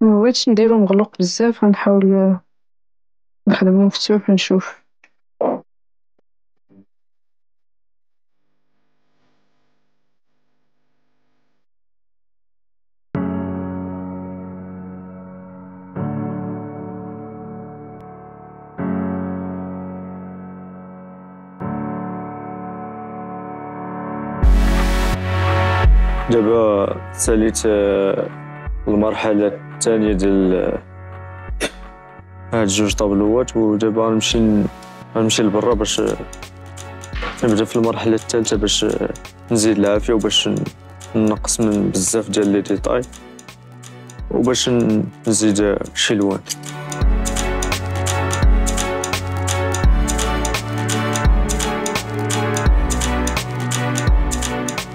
مبغيتش نديرو مغلوق بزاف غنحاول نخدمو مفتوح ونشوف. ساليت آه، المرحلة الثانية ديال آه، هاد جوج طابلوات ودابا غنمشي غنمشي لبرا باش آه، نبدا في المرحلة الثالثة باش نزيد العافية وباش نقص من بزاف ديال les détails وباش نزيد شي لوان.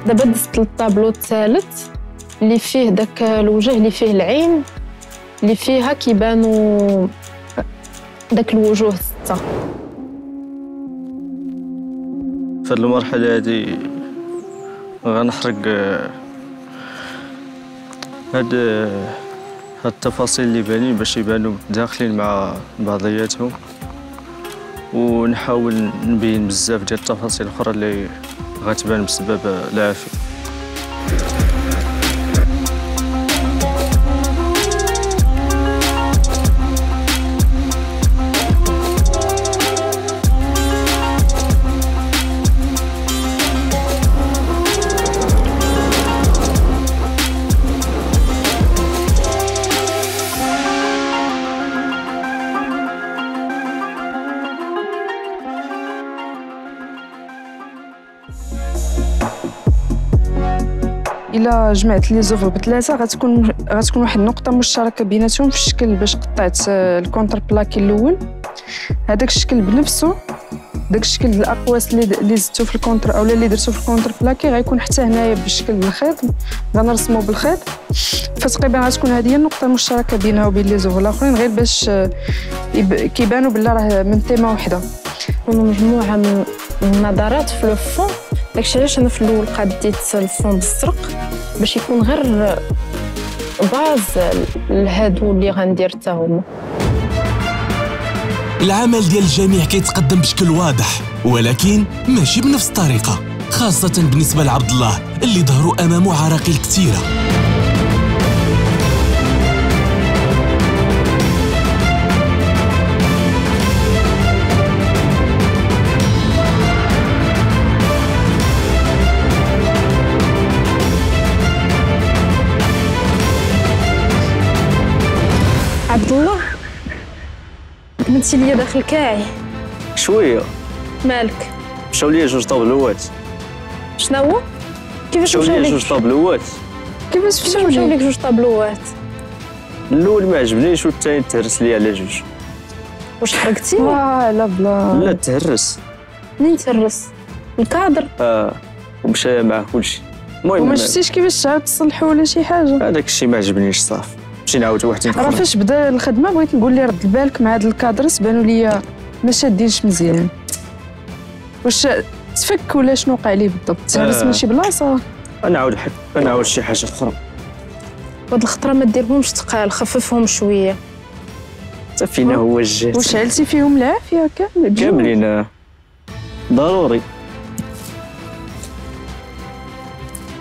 دابا دزت للطابلو الثالث. اللي فيه داك الوجه اللي فيه العين اللي فيها كيبانو داك الوجوه سته في هاد المرحلة هادي غنحرق آه، هاد آه، هاد التفاصيل اللي بانين باش يبانوا داخلين مع بعضياتهم. ونحاول نبين بزاف ديال التفاصيل الاخرى اللي غتبان بسبب العافية. إلا جمعت les œuvres بثلاثه غتكون غتكون واحد النقطة مشتركة بيناتهم في الشكل باش قطعت آه، ال contreplaqué الأول. هذاك الشكل بنفسه داك الشكل الأقواس اللي زدتو في ال contre أو اللي درتو في ال contreplaqué غيكون حتى هنايا بالشكل الخيط غنرسمو بالخيط. فتقريبا غتكون هذه هي النقطة المشتركة بينها وبين les œuvres الآخرين غير باش آه، يب... كيبانوا بلا راه من تيمة وحدة. مجموعه من النظرات في لو فون. داكشي علاش أنا في الأول قاديت الفون بالزرق باش يكون غير باز لهادو اللي غندير حتى هما. العمل ديال الجميع كيتقدم بشكل واضح ولكن ماشي بنفس الطريقة خاصة بالنسبة لعبد الله اللي ظهروا أمامه عراقيل كثيرة. كملتي ليا داخل كاعي شوية. مالك؟ مشاو ليا جوج طابلوات شنو هو؟ كيفاش مشاو ليا جوج طابلوات كيفاش مشاو لك جوج طابلوات الأول ما عجبنيش والثاني تهرس ليا على جوج. واش حرقتي؟ لا لا بلا لا تهرس. منين تهرس؟ الكادر؟ آه ومشى معاه كلشي. المهم وما أنا- شفتيش كيفاش تعاود تصلحوا ولا شي حاجة؟ هذاك الشيء ما عجبنيش صافي. مشي نعاود وحدين راه أخرى فاش بدا الخدمة بغيت نقول لي رد بالك مع هاد الكادرس بانوا ليا ما شادينش مزيان. واش تفك ولا شنو وقع ليه بالضبط؟ تهرس آه. من شي بلاصة؟ نعاود حك نعاود شي حاجة أخرى. هاد الخطرة ما ديرهمش تقال خففهم شوية. حتى فينا هو الجهد واش علتي فيهم العافية كامل؟ كاملين آه. ضروري.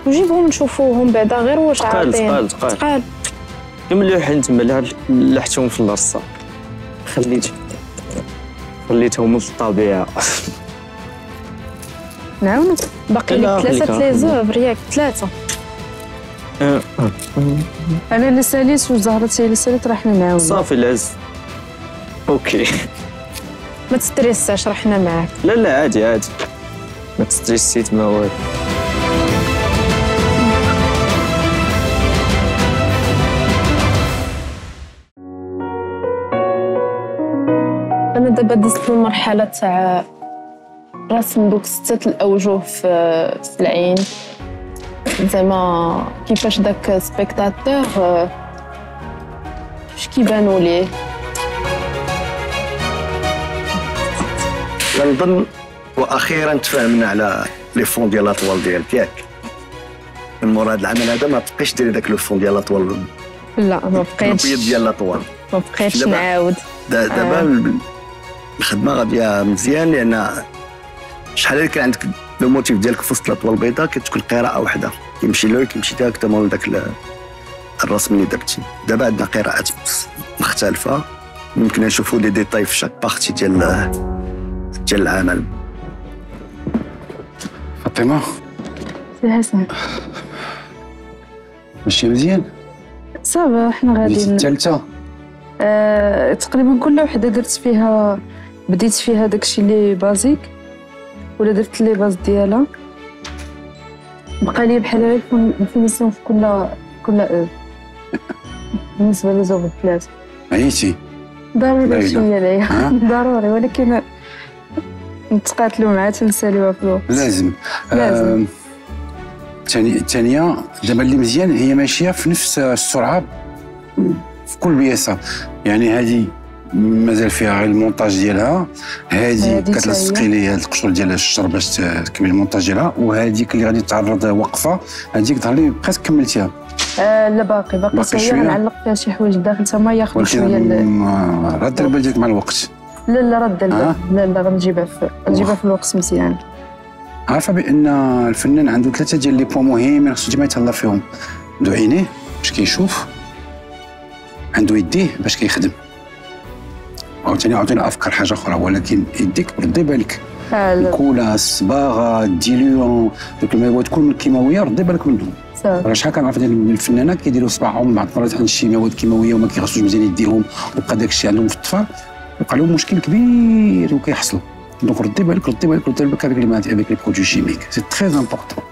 وجيبهم نشوفوهم بعدا غير واش عاطين. تقال تقال. تقال. حين تما لا- لحتهم في الرصه خليت خليتهم في الطبيعة. نعاونو. باقي لك ثلاثة خليك les œuvres ياك ثلاثة. آه. أنا اللي ساليت وزهرة هي اللي ساليت راه حنا نعاونو. صافي العز. OK. ما تستريساش راه حنا معاك. لا لا عادي عادي. ما تـ stresser يت ما والو دابا دزت المرحلة تاع رسم دوك ستة الأوجه في في العين. زعما كيفاش داك spectateur آه، اش كيبانوا ليه؟ كنظن وأخيرا تفاهمنا على les fonds ديال الأطوال ديالك ياك. من مور هذا العمل هذا ما تبقيش ديري داك le fond ديال الأطوال. لا ما بقيتش. الابيض ديال الأطوال. ما بقيتش نعاود. دا- دابا ال- الخدمه غادية مزيان لأن شحال اللي كان عندك le motif ديالك في وسط الأطوال البيضاء كتكون قراءة واحدة كيمشي له كيمشي directement لذاك ال- الرسم اللي درتي. دابا عندنا قراءات مختلفة. ممكن نشوفوا les détails في chaque partie ديال ديال العمل. فاطمة؟ سي حسن. ماشي مزيان؟ ça va حنا غاديين. الثالثة؟ آه، تقريبا كل وحدة درت فيها بديت فيها داكشي les basiques؟ ولا درت les bases ديالها؟ بقى لي بحال غير ال finition في كل كل أو بالنسبة لي زوج ثلاثة عييتي. ضروري شوية ليا؟ ضروري ولكن نتقاتلوا معاه تنساليوها في الوقت لازم. لازم. الثانية دابا اللي مزيان هي ماشية في نفس السرعة في كل pièce يعني هذه مازال فيها غير المونتاج ديالها. هذه كتلصقي لي هذا القشور ديال الشجر باش تكمل المونتاج ديالها. وهذيك اللي غادي تعرض وقفة هذيك ظهر لي بقيت كملتيها. آه لا باقي. باقي باقي شوية. شوية؟ نعلق فيها شي حوايج داخل. تما ياخذوا شوية راه دير بالك مع الوقت. لا لا رد ها؟ لا لا غنجيبها في غنجيبها في الوقت مزيان. عارفة بأن الفنان عنده ثلاثة ديال les points مهمين خصو ديما يتهلا فيهم. عنده عينيه باش كيشوف عنده يديه باش كيخدم. عاوتاني عاوتاني افكار حاجة أخرى ولكن يديك ردي بالك آه، لا، الكولا الصباغه الديليون دوك المواد تكون الكيماويه ردي بالك منهم راه شحال كنعرف ديال الفنانات كيديروا صباعهم بعض المرات عند شي مواد كيماويه وما كيغسلوش مزيان يديهم وبقى داك الشيء عندهم في الطفال وقع لهم مشكل كبير وكيحصلوا دونك ردي بالك ردي بالك ردي بالك هذيك اللي افيك لي برودوي شيميك سي تري امبورطون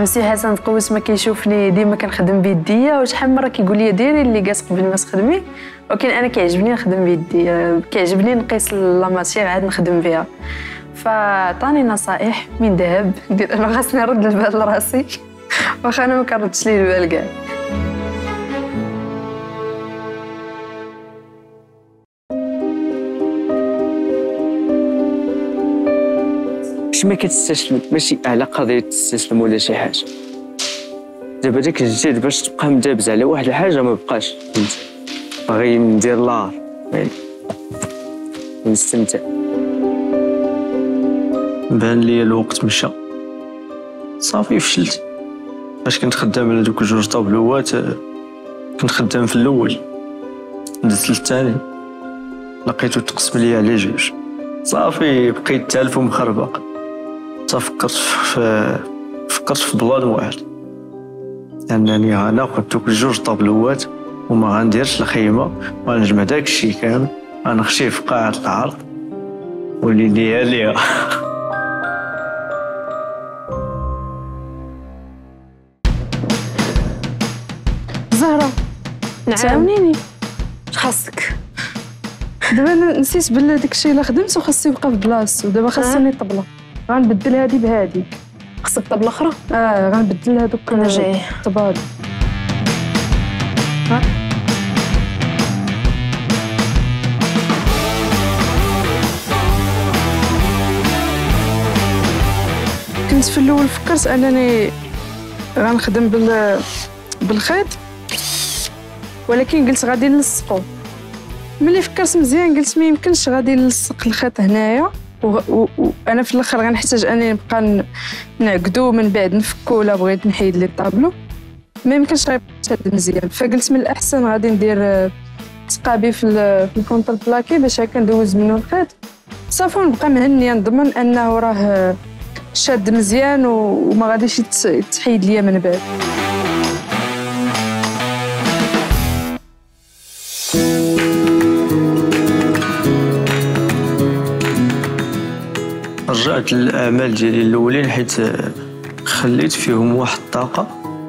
ميسي حسن قوس ما كيشوفني ديما كنخدم بيديا وشحال مرة كيقول لي ديري اللي قاس قبل ما تخدمي؟ ولكن أنا كيعجبني نخدم بيديا كيعجبني نقيس لا ماتير عاد نخدم بها. فعطاني نصائح من ذهب. قلت أنا خاصني نرد البال لراسي واخا أنا ما كنردش ليه البال كاع. باش ما كتستسلم؟ ماشي على قضيه تستسلم ولا شي حاجة. دابا داك الجهد باش تبقى مدابز على واحد الحاجة ما بقاش. باغي ندير l'art يعني نستمتع. بان لي الوقت مشى. صافي فشلت. فاش كنت خدام على دوك جوج طابلوات آه، كنت خدام في الأول. دزت للثاني لقيتو تقسم لي على جوج. صافي بقيت تالف ومخربق. تفكرت في فكرت في plan واحد. أنني غناخد دوك الجوج طابلوات وما غنديرش الخيمة وغنجمع داك الشيء كامل. غنخشيه في قاعة العرض. وليدي عليها زهرة نعم. تعاونيني. خاصك؟ دابا نسيت بلي داك الشيء اللي خدمته خاصو يبقى في بلاصتو دابا خاصني طبله غنبدل هادي بهادي. خاصك طبلة أخرى آه غنبدل هادوك أنا جاي. الطبال. كنت في الأول فكرت أنني غنخدم بال بالخيط ولكن قلت غادي نلصقو. ملي فكرت مزيان قلت ما يمكنش غادي نلصق الخيط هنايا. وأنا في الآخر غنحتاج أني نبقى نعقدو من بعد نفكو ولا بغيت نحيد لي الطابلو. ما يمكنش غيبقى مزيان. فقلت من الأحسن غادي ندير آه، تقابي في ال- في ال contreplaqué باش هكا ندوز منو الخيط. صافي ونبقى مهنيه نضمن أنه راه آه، شاد مزيان وما غاديش يت- يتحيد ليا من بعد. رجعت للأعمال ديالي الأولين حيت خليت فيهم واحد الطاقة.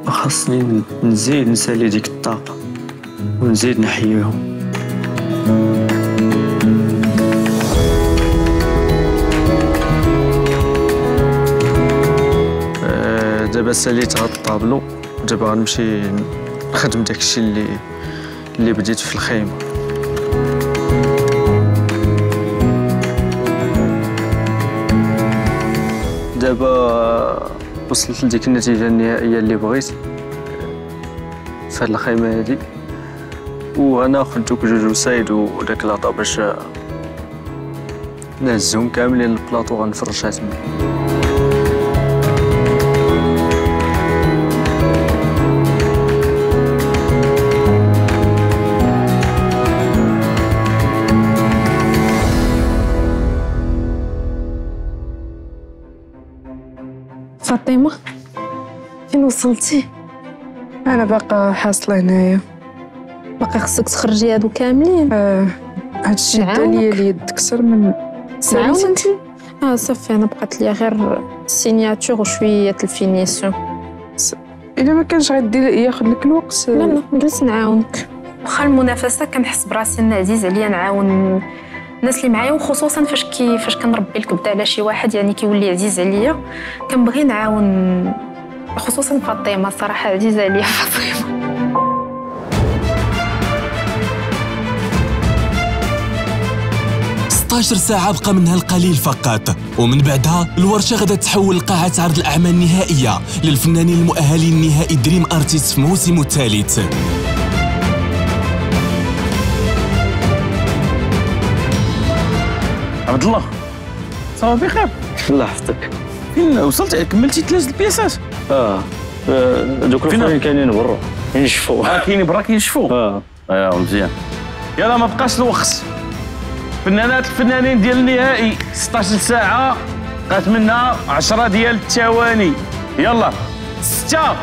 خاصني نزيد نسالي ديك الطاقة ونزيد نحييهم. آه، دابا ساليت هاد الطابلو. دابا غنمشي نخدم داكشي اللي اللي بديت في الخيمة. دابا وصلت لديك النتيجة النهائية اللي بغيت في هاد الخيمة هادي. وغناخد دوك جوج وسايد وداك لاطا باش نهزهم كاملين البلاطو غنفرشها تما فين وصلتي أنا باقا حاصلة هنايا. باقي خصك تخرجي هادو كاملين. آه هادشي دا نعاونك. ليا اليد كسر من نعاونك. آه صافي أنا بقات ليا غير ال signature وشويه ال finition إلا ما كانش غادي ياخذ لك الوقت. لا لا جلس نعاونك. واخا المنافسة كنحس براسي إن عزيز عليا نعاون الناس اللي معايا وخصوصا فاش كي فاش كنربي الكبده على شي واحد يعني كيولي عزيز عليا كنبغي نعاون خصوصا فاطمة صراحة عزيزة عليا فاطمة. 16 ساعة بقى منها القليل فقط ومن بعدها الورشة غدا تحول لقاعة عرض الأعمال النهائية للفنانين المؤهلين النهائي دريم أرتيست في موسمه الثالث. عبد الله صافي بخير. الله يحفظك. فين وصلت؟ كملتي ثلاث البياسات. آه. آه، دوك فين؟ الاخرين كاينين برا ينشفوا. آه كاينين برا كينشفوا. آه. ايوا مزيان. يلا ما بقاش الوقت. فنانات الفنانين ديال النهائي 16 ساعة بقات منا 10 ديال الثواني يلا ستة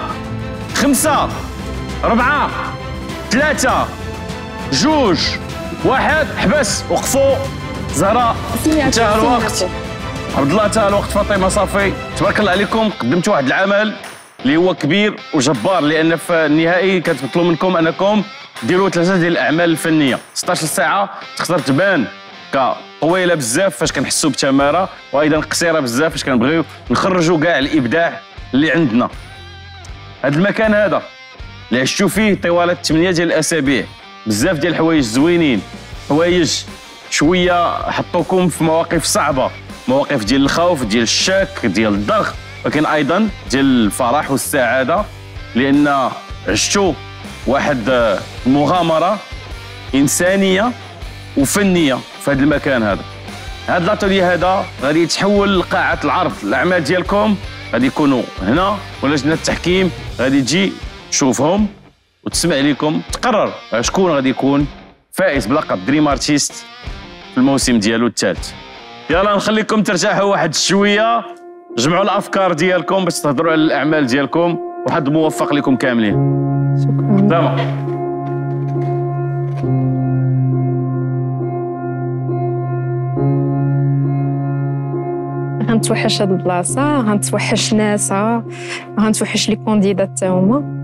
خمسة أربعة ثلاثة جوج واحد حبس وقفوا. زهراء انتهى الوقت. عبد الله انتهى الوقت فاطمة صافي. تبارك الله عليكم قدمتوا واحد العمل اللي هو كبير وجبار لأن في النهائي كتطلب منكم أنكم ديروا ثلاثة ديال الأعمال الفنية. 16 ساعة تقدر تبان كطويله بزاف فاش كنحسوا بتمارة وأيضا قصيرة بزاف فاش كنبغيو نخرجوا كاع الإبداع اللي عندنا. هذا المكان هذا اللي عشتوا فيه طوال 8 ديال الأسابيع. بزاف ديال الحوايج زوينين. حوايج شوية حطوكم في مواقف صعبة. مواقف ديال الخوف ديال الشك ديال الضغط. ولكن أيضا ديال الفرح والسعادة لأن عشتوا واحد مغامره إنسانية وفنية في هذا المكان هذا. هذا لاتولي هذا غادي يتحول لقاعة العرض الأعمال ديالكم غادي يكونوا هنا ولجنه التحكيم غادي تجي تشوفهم وتسمع لكم تقرر شكون غادي يكون فائز بلقب دريم ارتيست في الموسم ديالو الثالث. يلا نخليكم ترتاحوا واحد شوية. جمعوا الأفكار ديالكم باش تهضروا على الأعمال ديالكم. وحد موفق لكم كاملين. شكرا. تمام غنتوحش هاد البلاصة غنتوحش ناسها غنتوحش les candidats تا هما.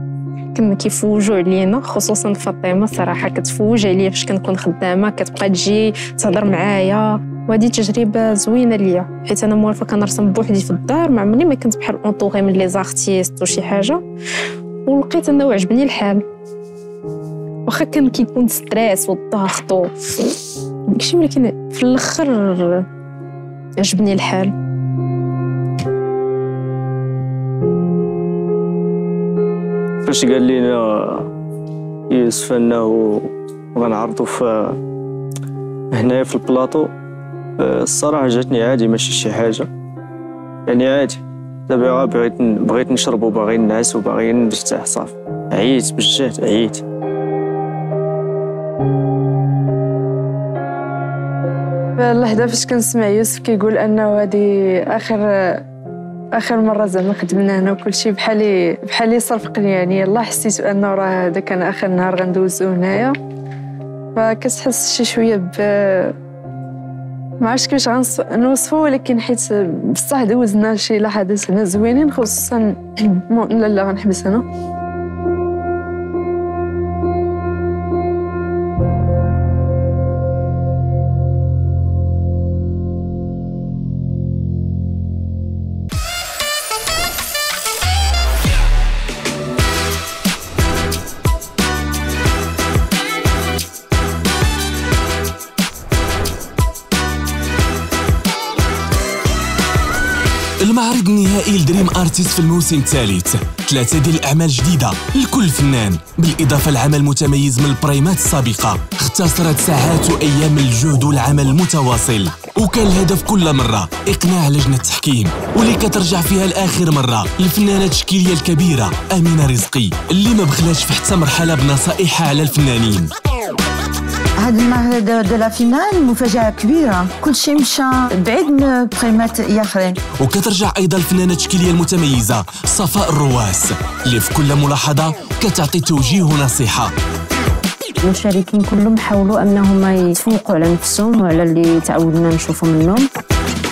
كنا كيفوجوا علينا خصوصا فاطمة صراحة كتفوج عليا فاش كنكون خدامة كتبقى تجي تهضر معايا. وهذه تجربة زوينة ليا. حيت أنا موالفه كنرسم بوحدي في الدار مع عمري ما كنت بحال entourée من les artistes وشي حاجة. ولقيت أنه عجبني الحال. واخا كان كيكون stress والضغط و داكشي ولكن في الأخر عجبني الحال. فاش قال لينا يوسف أنه غنعرضوا في هنايا في البلاطو؟ آه، الصراحة جاتني عادي ماشي شي حاجة. يعني عادي. دابا بغيت بغيت نشرب وباغي نعس وباغي نرتاح صافي. عييت بالجهد عييت. اللحظه فاش كنسمع يوسف كيقول أنه هذه آخر آخر مرة زعما خدمنا هنا وكل شيء بحالي بحالي صرفقني يعني. يلا حسيت أنه راه هذا كان آخر نهار غندوزو هنايا. فكتحس شي شوية ب ما عرفتش كيفاش غنوصفو ولكن حيت بصح دوزنا شي لحظات هنا زوينين خصوصا لا لا غنحبس هنا ارتيست في الموسم الثالث. ثلاثة ديال الأعمال جديدة. لكل فنان. بالإضافة لعمل متميز من ال prime ات السابقة. اختصرت ساعات وأيام الجهد والعمل المتواصل. وكان الهدف كل مرة. إقناع لجنة التحكيم. واللي كترجع فيها لآخر مرة. الفنانة التشكيلية الكبيرة. أمينة رزقي. اللي ما بخلاش في حتى مرحلة بنصائحها على الفنانين. هذا المعرض de la finale مفاجأة كبيرة. كل شيء مشى بعيد من بريمات اخرين وكترجع أيضا الفنانة التشكيلية المتميزة صفاء الرواس. اللي في كل ملاحظة كتعطي توجيه ونصيحة المشاركين كلهم حاولوا أنهم يتفوقوا على نفسهم وعلى اللي تعودنا نشوفوا منهم.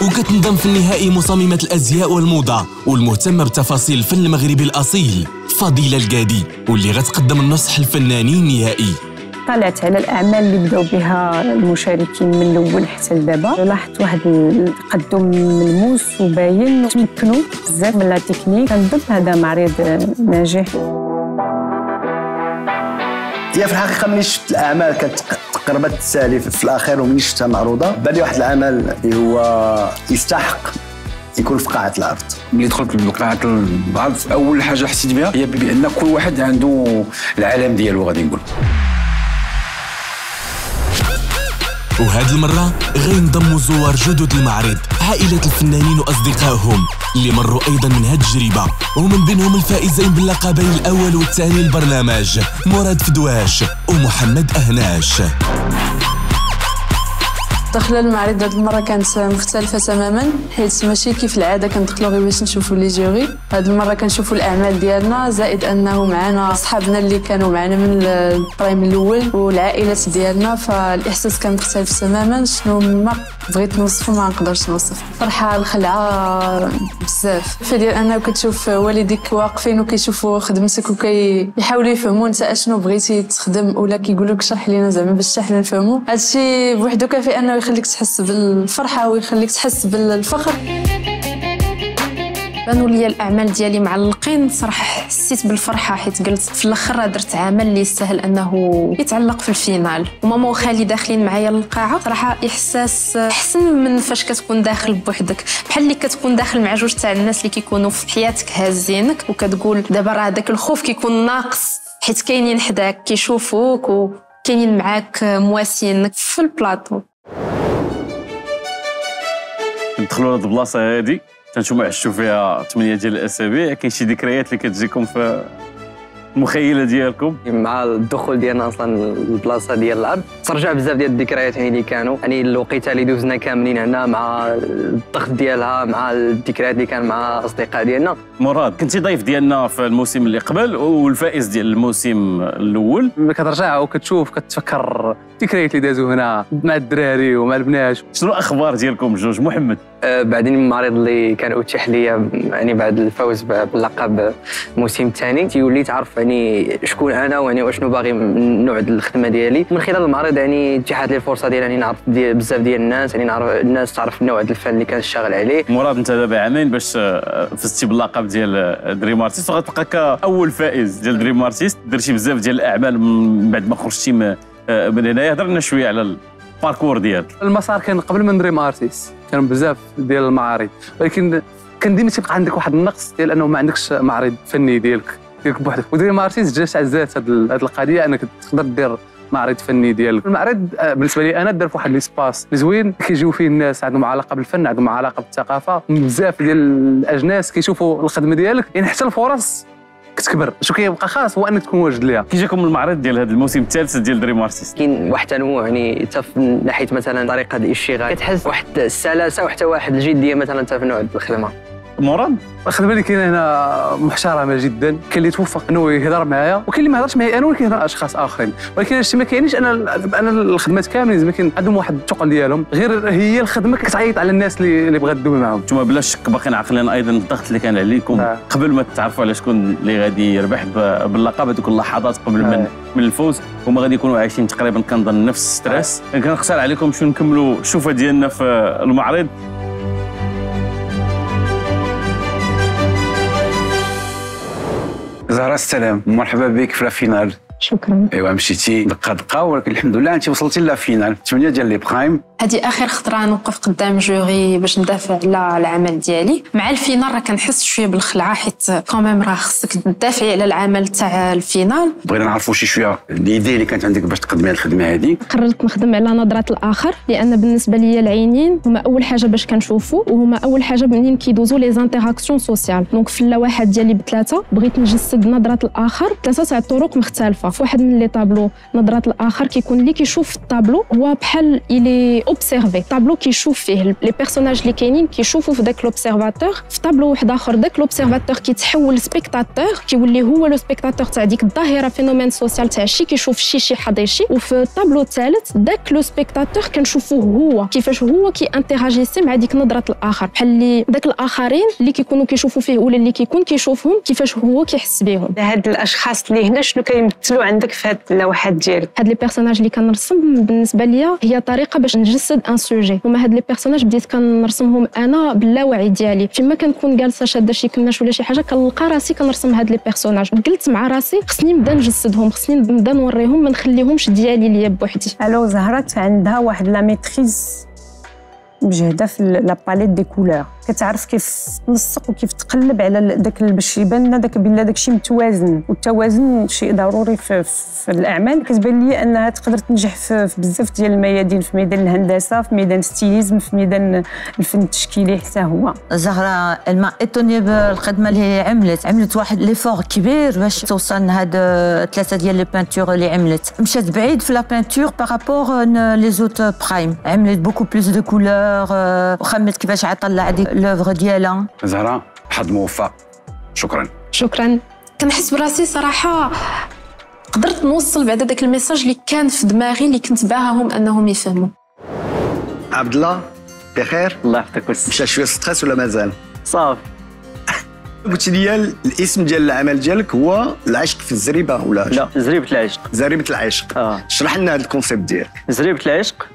وكتنضم في النهائي مصممة الأزياء والموضة والمهتمة بتفاصيل الفن المغربي الأصيل فضيلة القادي واللي غتقدم النصح الفناني النهائي. طلعت على الأعمال اللي بداو بها المشاركين من الأول حتى لدابا. لاحظت واحد التقدم ملموس وباين تمكنوا بزاف من لا تكنيك. كنظن هذا معرض ناجح. هي في الحقيقة ملي شفت الأعمال كانت قربت تسالي في الأخير وملي شفتها معروضة؟ بان لي واحد العمل اللي هو يستحق يكون في قاعة العرض. ملي دخلت لقاعة العرض أول حاجة حسيت بها هي بأن كل واحد عنده العالم ديالو غادي نقول. وهاد المرة غينضموا زوار جدد المعرض عائلة الفنانين وأصدقائهم اللي مروا أيضا من هاد التجربة ومن بينهم الفائزين باللقبين الأول والثاني البرنامج مراد فدواش ومحمد أهناش. الدخله للمعرض هاد المرة كانت مختلفة تماما حيت ماشي كيف العادة كندخلو غير باش نشوفو لي جوري هاد المرة كنشوفو الأعمال ديالنا زائد أنه معنا صحابنا اللي كانوا معنا من البرايم الأول والعائلات ديالنا فالإحساس كان مختلف تماما. شنو ما بغيت نوصفو ما نقدرش نوصف. فرحة الخلعة بزاف. فديال أنه كتشوف والديك واقفين وكيشوفوا خدمتك وكيحاولوا يفهموا أنت أشنو بغيتي تخدم ولا كيقولوا لك شرح لينا زعما باش حنا نفهموا هادشي بوحدو كافي أنه يخليك تحس بالفرحة ويخليك تحس بالفخر. بانوا لي الأعمال ديالي معلقين صراحة حسيت بالفرحة حيت قلت في الأخر درت عمل اللي يستاهل أنه يتعلق في finale. وماما وخالي داخلين معايا للقاعة صراحة إحساس احسن من فاش كتكون داخل بوحدك. بحال اللي كتكون داخل مع جوج تاع الناس اللي كيكونوا في حياتك هازينك وكتقول دابا راه داك الخوف كيكون ناقص. حيت كاينين حداك كيشوفوك وكاينين معاك مواسينك في البلاطو. ندخلوا لهاد البلاصة هادي تنتوما عشتوا فيها 8 ديال الأسابيع. كاين شي ذكريات اللي كتجيكم في المخيله ديالكم. مع الدخول ديالنا أصلا البلاصه ديال الأرض. ترجع بزاف ديال الذكريات يعني اللي كانوا. يعني الوقيتة اللي دوزنا كاملين هنا مع الضغط ديالها مع الذكريات اللي كان مع الاصدقاء ديالنا. مراد كنتي ضيف ديالنا في الموسم اللي قبل والفائز ديال الموسم الأول. ملي كترجع وكتشوف كتفكر الذكريات اللي دازوا هنا مع الدراري ومع البنات. شنو الأخبار ديالكم بجوج محمد؟ بعدين المعرض اللي كان اتيح لي يعني بعد الفوز باللقب الموسم الثاني تيولي تعرف يعني شكون أنا ويعني وأشنو باغي من نوع الخدمة ديالي. من خلال المعرض يعني اتيحت لي الفرصة ديال يعني نعرف دي بزاف ديال الناس يعني نعرف الناس تعرف نوع الفن اللي كان شغال عليه. مراد أنت دابا عامين باش فزتي باللقب ديال دريم ارتيست وغتبقى كأول فائز ديال دريم ارتيست درتي بزاف ديال الأعمال من بعد ما خرجتي من هنا هضر لنا شوية على parcours ديالك. المسار كان قبل من دريم آرتيست. كان بزاف ديال المعارض. ولكن كان ديما تيبقى عندك واحد النقص ديال أنه ما عندكش معرض فني ديالك ديالك بوحدك. ودريم آرتيست جات عزات هذه القضية أنك تقدر دير معرض فني ديالك. المعرض بالنسبة لي أنا دار في واحد l'espace زوين كيجيو فيه الناس عندهم علاقة بالفن عندهم علاقة بالثقافة. بزاف ديال الأجناس كيشوفوا الخدمة ديالك. يعني حتى الفرص كتكبر شو كيبقى خاص هو انك تكون واجد ليها كي جاكم المعرض ديال هذا الموسم الثالث ديال دريم ارتيست كاين واحد التنوع يعني حتى في ناحية مثلا طريقة الاشتغال. كتحس واحد السلاسة وحتى واحد الجدية مثلا حتى في نوع الخدمة. مراد الخدمه اللي كاينة هنا محترمة جدا. كاين اللي توفق إنه يهضر معايا وكاين اللي ما يهضرش معايا أنا ولكن يهضر أشخاص آخرين. ولكن هادشي ما كاينش أنا أنا الخدمات كاملين زعما كاين عندهم واحد الثقل ديالهم غير هي الخدمة كتعيط على الناس اللي اللي بغات تدوي معاهم. أنتم بلا شك باقيين عاقلين. أيضا الضغط اللي كان عليكم آه. قبل ما تعرفوا على شكون اللي غادي يربح باللقب هذوك اللحظات قبل آه. من من الفوز هما غادي يكونوا عايشين تقريبا كنظن نفس stress. آه. كنقصر عليكم شنو نكملوا؟ الشوفه ديالنا في المعرض. زهرة السلام. مرحبا بك في finale شكرا. ايوا مشيتي دقه دقه ولكن الحمد لله انت وصلتي لل finale 8 ديال les primes. هذه آخر خطرة نوقف قدام jury باش ندافع على العمل ديالي. مع finale راه كنحس شوية بالخلعة حيت quand même راه خصك تدافعي على العمل تاع finale. بغينا نعرفوا شي شوية l'idée اللي كانت عندك باش تقدمي هذه الخدمة هذه. قررت نخدم على نظرة الآخر لأن بالنسبة لي العينين هما أول حاجة باش كنشوفوا وهما أول حاجة منين كيدوزوا les interactions sociales. donc في اللوحات ديالي بثلاثة بغيت نجسد نظرة الآخر ثلاثة تاع الطرق مختلفة. في واحد من les tableaux. نظرة الآخر كيكون اللي كيشوف الطابلو هو بحال اللي observe tableau كيشوف فيه. les personnages اللي كاينين كيشوفوا في داك l'observateur في طابلو واحد آخر داك l'observateur كيتحول spectateur كيولي هو le spectateur تاع ديك الظاهرة phénomène social تاع شي كيشوف شي شي حاضر شي. وفي الطابلو الثالث داك le spectateur كنشوفوه هو. كيفاش هو كي interagit مع ديك نظرة الآخر. بحال اللي داك الآخرين اللي كيكونوا كيشوفوا فيه ولا اللي كيكون كيشوفهم كيفاش هو كيحس بهم. هاد الأشخاص اللي هنا شنو كيمثلوا؟ عندك في هاد اللوحات ديالك؟ هاد les personnages اللي كنرسم بالنسبة ليا هي طريقة باش نجسد un sujet هما هاد les personnages بديت كنرسمهم أنا باللاوعي ديالي. فيما كنكون جالسة شادة شي كماش ولا شي حاجة كنلقى راسي كنرسم هاد les personnages. قلت مع راسي خصني نبدا نجسدهم خصني نبدا نوريهم ما نخليهمش ديالي ليا بوحدي. alors زهرة عندها واحد la maîtrise مجهده في la palette des couleurs كتعرف كيف تنسق وكيف تقلب على داك باش يبان لنا داك بلا داك الشيء متوازن. والتوازن شيء ضروري في, في الأعمال. كتبان لي أنها تقدر تنجح في, في بزاف ديال الميادين في ميدان الهندسة في ميدان stylisme في ميدان الفن التشكيلي حتى هو. زهرة elle m'a étonnée بالخدمة اللي عملت. عملت واحد l'effort كبير باش توصل لهاد ثلاثة ديال les peintures اللي عملت. مشات بعيد في la peinture par rapport les autres primes عملت beaucoup plus de couleurs وخمت كيفاش عطلع ديك l'œuvre ديالها. زهرة حظ موفق. شكرا. شكرا. كنحس براسي صراحة قدرت نوصل بعد داك الميساج اللي كان في دماغي اللي كنت باغاهم أنهم يفهموا. عبد الله بخير. الله يحفظك بس مشى شوية stress ولا مازال؟ صافي. قلت لي الاسم ديال العمل ديالك هو العشق في الزريبة ولا لا زريبة العشق. زريبة العشق. آه. شرح لنا هذا concept ديالك. زريبة العشق؟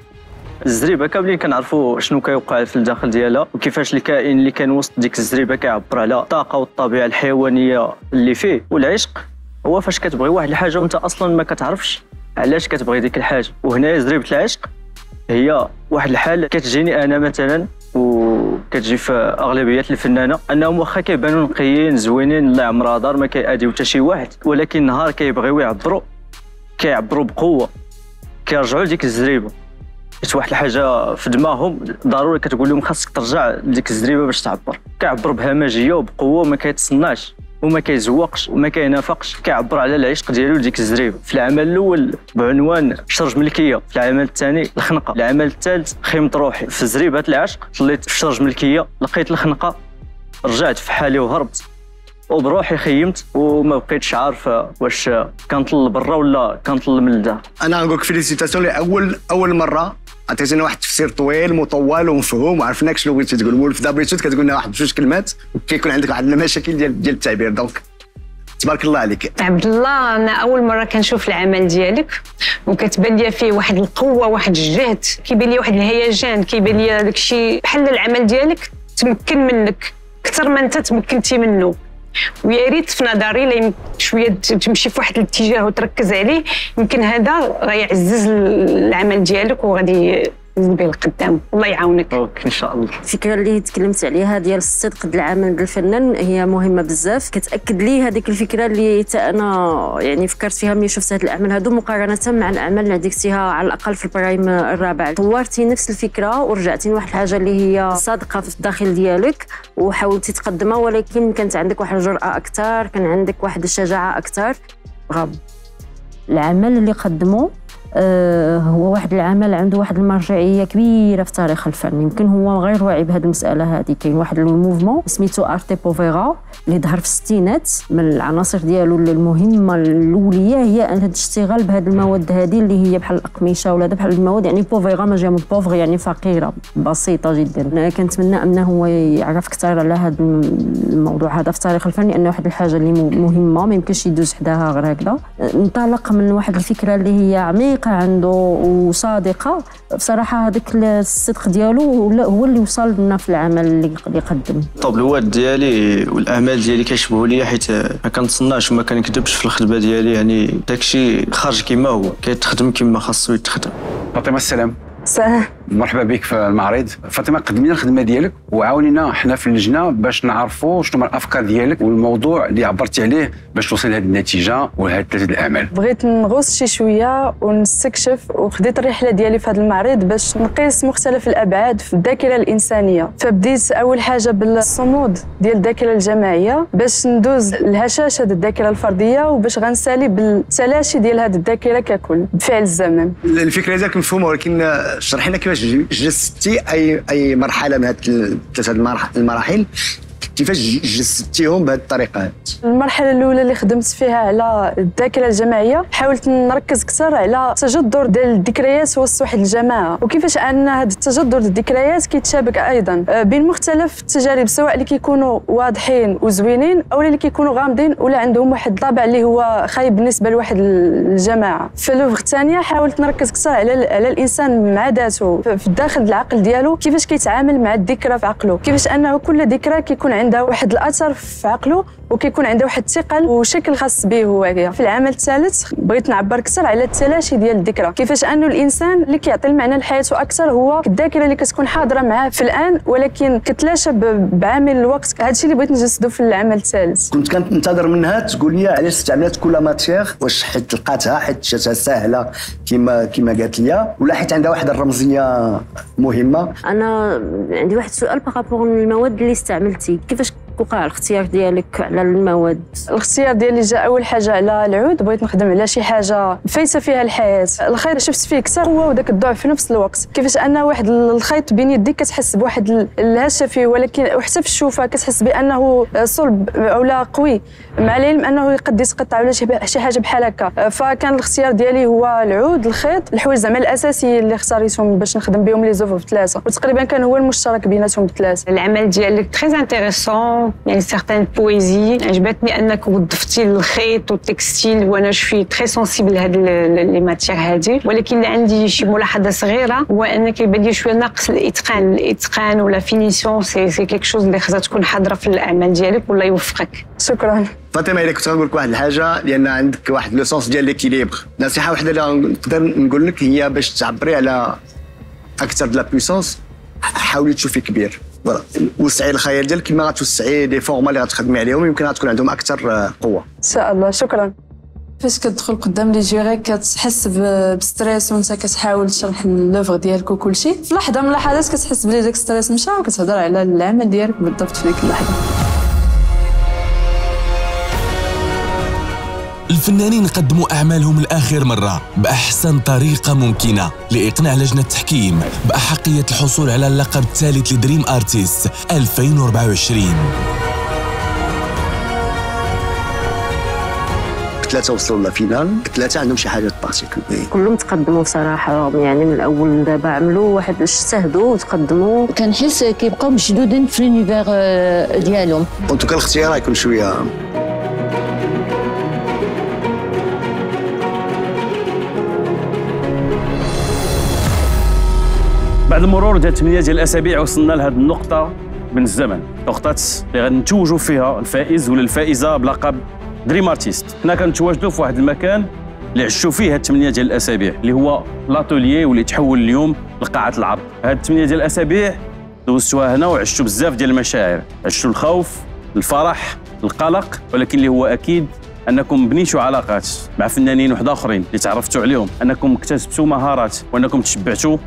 الزريبة كاملين كنعرفوا شنو كيوقع في الداخل ديالها وكيفاش الكائن اللي كان وسط ديك الزريبة كيعبر على الطاقة والطبيعة الحيوانية اللي فيه والعشق هو فاش كتبغي واحد الحاجة وانت أصلا ما كتعرفش علاش كتبغي ديك الحاجة. وهنا زريبة العشق هي واحد الحال كتجيني أنا مثلا وكتجي في اغلبيه الفنانة أنهم واخا كيبانوا نقيين زوينين الله يعمرها دار ما كيأديو حتى شي واحد. ولكن نهار كيبغيو يعبروا كيعبروا بقوة كيرجعوا لديك الزريبة. حيت واحد الحاجة في دماغهم ضروري كتقول لهم خاصك ترجع لديك الزريبة باش تعبر. كيعبر بهمجيه وبقوة وما كيتصنعش وما كيزوقش وما كينافقش كيعبر على العشق ديالو لديك الزريبة. في العمل الأول بعنوان شرج ملكية في العمل الثاني الخنقة العمل الثالث خيمة روحي. في زريبة العشق طليت في شرج ملكية لقيت الخنقة رجعت في حالي وهربت. وبروحي خيمت وما بقيتش عارف واش كنطل برا ولا كنطل من الدار أنا نقول لك félicitations لاول أول مرة عطيتينا واحد التفسير طويل مطول ومفهوم وعرفناك شنو بغيتي تقول في d'après كتقول لنا واحد بجوج كلمات وكيكون عندك واحد المشاكل ديال ديال التعبير. donc تبارك الله عليك. عبد الله أنا أول مرة كنشوف العمل ديالك وكتبان لي فيه واحد القوة واحد الجهد. كيبان لي واحد الهيجان كيبان لي داكشي. بحال العمل ديالك تمكن منك. أكثر ما أنت تمكنتي منه. ويا ريت في نظري لا شوية تمشي في واحد الاتجاه وتركز عليه يمكن هذا غيعزز العمل ديالك وغادي به القدام الله يعاونك. okay إن شاء الله. الفكرة اللي تكلمت عليها ديال الصدق ديال العمل بالفنان هي مهمة بزاف. كتأكد لي هذيك الفكرة اللي حتى أنا يعني فكرت فيها ملي شفت هاد الأعمال هادو مقارنة مع الأعمال اللي ديكتيها على الأقل في prime الرابع. طورتي نفس الفكرة ورجعتي لواحد الحاجة اللي هي صادقة في الداخل ديالك وحاولتي تقدمها ولكن كانت عندك واحد الجرأة أكثر كان عندك واحد الشجاعة أكثر برافو العمل اللي قدمه آه، هو واحد العمل عنده واحد المرجعية كبيرة في تاريخ الفن. يمكن هو غير واعي بهذه المسألة هذه كاين واحد الموفمون سميتو أرتي بوفيرا اللي ظهر في الستينات من العناصر ديالو المهمة الأولية هي أن الاشتغال بهذه المواد هذه اللي هي بحال الأقمشة ولا بحال المواد. يعني بوفيرا ما جا من بوفغ يعني فقيرة بسيطة جدا. كنتمنى أنه هو يعرف أكثر على هذا الموضوع هذا في تاريخ الفن لأن واحد الحاجة اللي مهمة ما يمكنش يدوز حداها غير هكذا. انطلق من واحد الفكرة اللي هي عميقة عنده وصادقة بصراحة هذاك الصدق ديالو هو اللي وصل لنا في العمل اللي قدم. الطبلوات ديالي والأعمال ديالي كيشبهوا لي حيت ما كنتصنعش وما كنكذبش في الخدمة ديالي يعني داكشي خارج كما هو كيتخدم كما خاصو يتخدم. فاطمه السلام. صح مرحبا بك في المعرض. فاطمة قدمي لنا الخدمة ديالك وعاونينا حنا في اللجنة باش نعرفوا شنو هما الأفكار ديالك والموضوع اللي عبرتي عليه باش توصل لهذه النتيجة وهذه ثلاثة الأعمال. بغيت نغوص شي شوية ونستكشف وخديت الرحلة ديالي في هذا المعرض باش نقيس مختلف الأبعاد في الذاكره الإنسانية. فبديت أول حاجة بالصمود ديال الذاكره الجماعية باش ندوز الهشاشه ديال الذاكره الفردية وباش غنسالي بالتلاشي ديال هذه الذاكره ككل بفعل الزمن. الفكرة ديالك مفهومة ولكن شرحي لنا كيفاش جسدتي اي أي مرحلة من هذه الثلاثه المراحل؟ كيفاش جسدتيهم بهذه الطريقة المرحلة الأولى اللي خدمت فيها على الذاكرة الجماعية حاولت نركز أكثر على التجذر ديال الذكريات وسط واحد الجماعة. وكيفاش أن هذا التجذر ديال الذكريات كيتشابك أيضا؟ آه، بين مختلف التجارب سواء اللي كيكونوا واضحين وزوينين أو اللي كيكونوا غامضين ولا عندهم واحد الطابع اللي هو خايب بالنسبة لواحد الجماعة. في لوفغ الثانية حاولت نركز أكثر على على الإنسان مع ذاته. في الداخل العقل ديالو كيفاش كيتعامل مع الذكرى في عقله؟ كيفاش أنه كل ذكرى كيكون كيكون عندها واحد الأثر في عقله وكيكون عندها واحد الثقل وشكل خاص به هو هي في العمل الثالث بغيت نعبر أكثر على التلاشي ديال الذكرى. كيفاش انه الإنسان اللي كيعطي المعنى لحياته أكثر هو الذاكرة اللي كتكون حاضرة معاه في الآن ولكن كتلاشى بعامل الوقت. هذا الشيء اللي بغيت نجسدو في العمل الثالث. كنت كنتظر منها تقول لي علاش استعملت كل ماتيغ واش حيت لقاتها حيت شاتها سهله كما كما قالت لي ولا حيت عندها واحد الرمزية مهمة؟ أنا عندي واحد السؤال بارابور المواد اللي استعملتي. كيفاش وقع الاختيار ديالك على المواد؟ الاختيار ديالي جا أول حاجة على العود بغيت نخدم على شي حاجة فايته فيها الحياة. الخير شفت فيه كثر هو وداك الضعف في نفس الوقت. كيفاش أن واحد الخيط بين يديك كتحس بواحد الهشه فيه ولكن وحتى في الشوفة كتحس بأنه صلب أو لا قوي مع العلم أنه قد يتقطع ولا شي حاجة بحال هكا. فكان الاختيار ديالي هو العود الخيط الحوايج زعما الأساسية اللي اختاريتهم باش نخدم بهم لي زوفر بثلاثه وتقريبا كان هو المشترك بيناتهم بثلاثه العمل ديالك très intéressant يعني certaine poésie عجبتني انك وظفتي الخيط وال textile وأنا شوي très sensible لهاد les matières هادي ولكن عندي شي ملاحظه صغيره هو انك يبان لي شوية ناقص الاتقان الاتقان ولا finition c'est c'est quelque chose اللي خاصها تكون حاضره في الاعمال ديالك والله يوفقك شكرا فاطمه الا كنت غنقول لك واحد الحاجة لأن عندك واحد le sens ديال l'équilibre نصيحه واحدة اللي نقدر نقول لك هي باش تعبري على أكثر د la puissance حاولي تشوفي كبير voilà وسعي الخيال ديالك كما غتوسعي les formats اللي غتخدمي عليهم يمكن غتكون عندهم أكثر آه، قوة. إن شاء الله. شكرا. فاش كتدخل قدام les jurys كتحس ب stress وانت كتحاول تشرح l'œuvre ديالك وكل شيء في لحظة من اللحظات كتحس بلي داك stress مشى وكتهضر على العمل ديالك بالضبط في ديك اللحظة. الفنانين قدموا أعمالهم لآخر مرة بأحسن طريقة ممكنة لإقناع لجنة التحكيم بأحقية الحصول على اللقب الثالث ل Dream Artist 2024 ثلاثة وصلوا لل finale ثلاثة عندهم شي حاجة particulier كلهم تقدموا صراحة يعني من الأول دابا عملوا واحد اجتهدوا وتقدموا. كنحس كيبقاو مشدودين في l'univers ديالهم. en tout cas الاختيار غيكون شوية بعد المرور ديال 8 ديال الأسابيع وصلنا لهذه النقطة من الزمن. نقطة اللي غنتوجوا فيها الفائز ولا الفائزة بلقب Dream Artist حنا كنتواجدوا في واحد المكان اللي عشتوا فيه هاد 8 ديال الأسابيع اللي هو l'atelier واللي تحول اليوم لقاعة العرض. هاد 8 ديال الأسابيع دوزتوها هنا وعشتوا بزاف ديال المشاعر. عشتوا الخوف الفرح القلق ولكن اللي هو أكيد أنكم بنيتوا علاقات مع فنانين واحد اخرين اللي تعرفتوا عليهم أنكم اكتسبتوا مهارات وأنكم تشبعتوا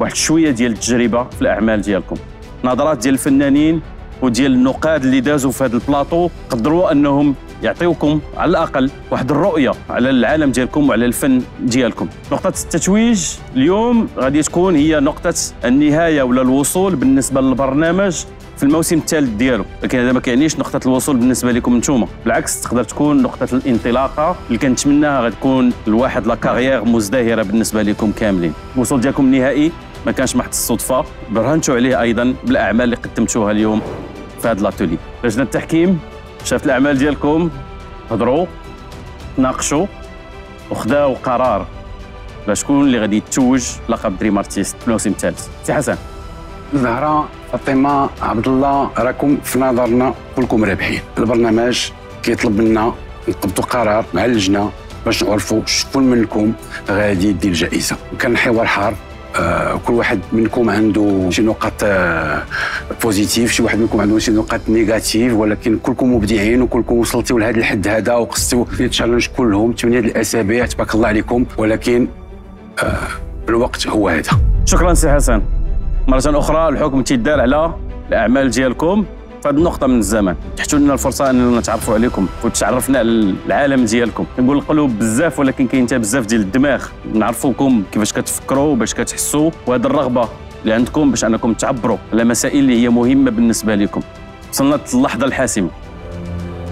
واحد شوية ديال التجربة في الأعمال ديالكم. نظرات ديال الفنانين وديال النقاد اللي دازوا في هذا البلاطو قدروا أنهم يعطيوكم على الأقل واحد الرؤية على العالم ديالكم وعلى الفن ديالكم. نقطة التتويج اليوم غادي تكون هي نقطة النهاية ولا الوصول بالنسبة للبرنامج في الموسم الثالث ديالو. لكن هذا ما كيعنيش نقطة الوصول بالنسبة لكم أنتم بالعكس تقدر تكون نقطة الانطلاقة اللي كنتمناها غتكون لواحد لا كارير مزدهرة بالنسبة لكم كاملين. الوصول ديالكم النهائي ما كانش محض الصدفة. برهنتوا عليه أيضا بالأعمال اللي قدمتوها اليوم في هذا l'atelier. لجنة التحكيم شافت الأعمال ديالكم هضروا تناقشوا وخداو قرار باش شكون اللي غادي يتوج لقب Dream Artist في الموسم الثالث سي حسن. زهراء فاطمة عبد الله راكم في نظرنا كلكم رابحين. البرنامج كيطلب منا نقبضوا قرار مع اللجنة باش نعرفوا شكون منكم غادي يدي الجائزه وكان الحوار حار آه كل واحد منكم عنده شي نقاط آه positives شي واحد منكم عنده شي نقاط négatives ولكن كلكم مبدعين وكلكم وصلتوا لهذا الحد هذا وقصتوا ال challenge كلهم 8 الأسابيع تبارك الله عليكم. ولكن آه الوقت هو هذا. شكرا سي حسن. مرة أخرى الحكم تيدار على الأعمال ديالكم في هذه النقطة من الزمن. تحتوا لنا الفرصة أننا نتعرفوا عليكم وتعرفنا على العالم ديالكم. نقول القلوب بزاف ولكن كاين بزاف ديال الدماغ. نعرفوكم كيفاش كتفكروا وباش كتحسوا. وهذه الرغبة اللي عندكم باش أنكم تعبروا على مسائل اللي هي مهمة بالنسبة لكم. وصلنا اللحظة الحاسمة.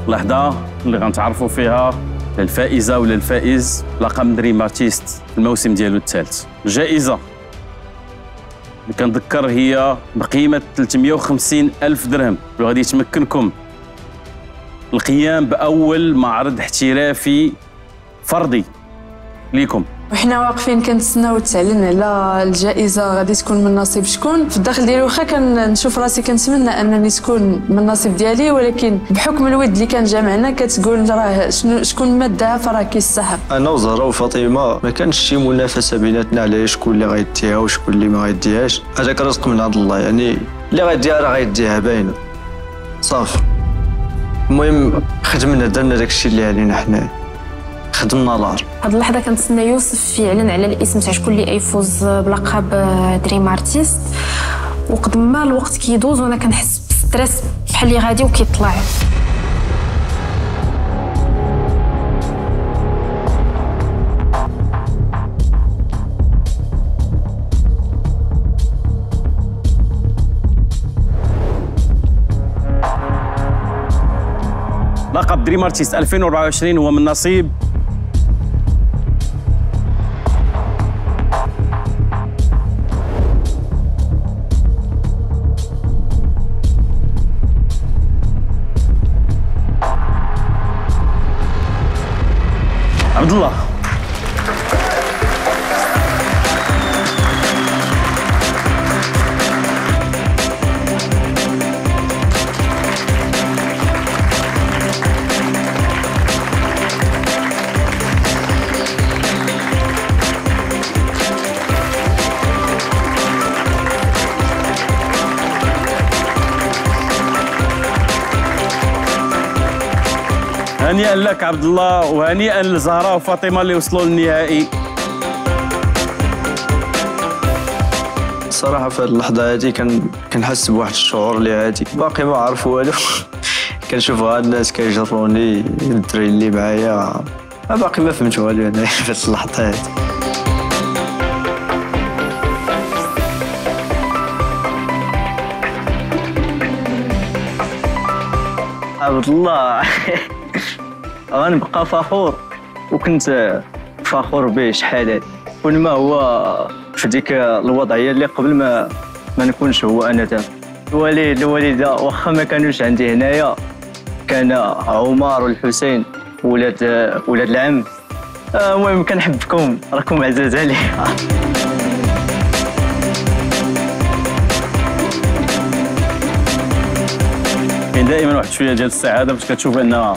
اللحظة اللي غنتعرفوا فيها للفائزة ولا الفائز لقب دريم أرتيست الموسم ديالو الثالث. الجائزة اللي كنذكر هي بقيمة 350 ألف درهم. وغادي تمكنكم القيام بأول معرض احترافي فردي ليكم. وحنا واقفين كنتسناو تعلن على الجائزة غادي تكون من نصيب شكون؟ في الداخل ديالي واخا كنشوف راسي كنتمنى أنني تكون من النصيب ديالي ولكن بحكم الود اللي كان جامعنا كتقول راه شكون مادها فراه كيستحق أنا وزهره وفاطمة ما كانش شي منافسة بيناتنا على شكون اللي غيديها وشكون اللي ما غيديهاش. هذاك رزق من عند الله يعني اللي غيديها راه غيديها باينه صافي. المهم خدمنا درنا داكشي اللي علينا حنا خدمنا l'art هاد اللحظة كنتسنى يوسف يعلن على الاسم تاع شكون اللي يفوز بلقب Dream Artist وقد ما الوقت كيدوز وأنا كنحس ب stress بحال اللي غادي وكيطلع. لقب دريم ارتيست 2024 هو من نصيب. عبد الله هنيئا لك عبد الله وهنيئا لزهراء وفاطمة اللي وصلوا للنهائي. صراحة في هذه اللحظة هذه كان كنحس بواحد الشعور اللي عادي. باقي ما عارف والو. كنشوف غا الناس كيجروني الدري اللي معايا. باقي ما فهمت والو أنا في اللحظة هذه. عبد الله. غنبقى فخور. وكنت فخور به شحال كون ما هو في ديك الوضعية اللي قبل ما ما نكونش هو أنا تام الوالد الوالده واخا ما كانوش عندي هنايا. كان عمر والحسين ولاد ولاد العم. المهم كنحبكم. راكم عزاز عليا. دائما واحد شوية ديال السعادة باش كتشوف أن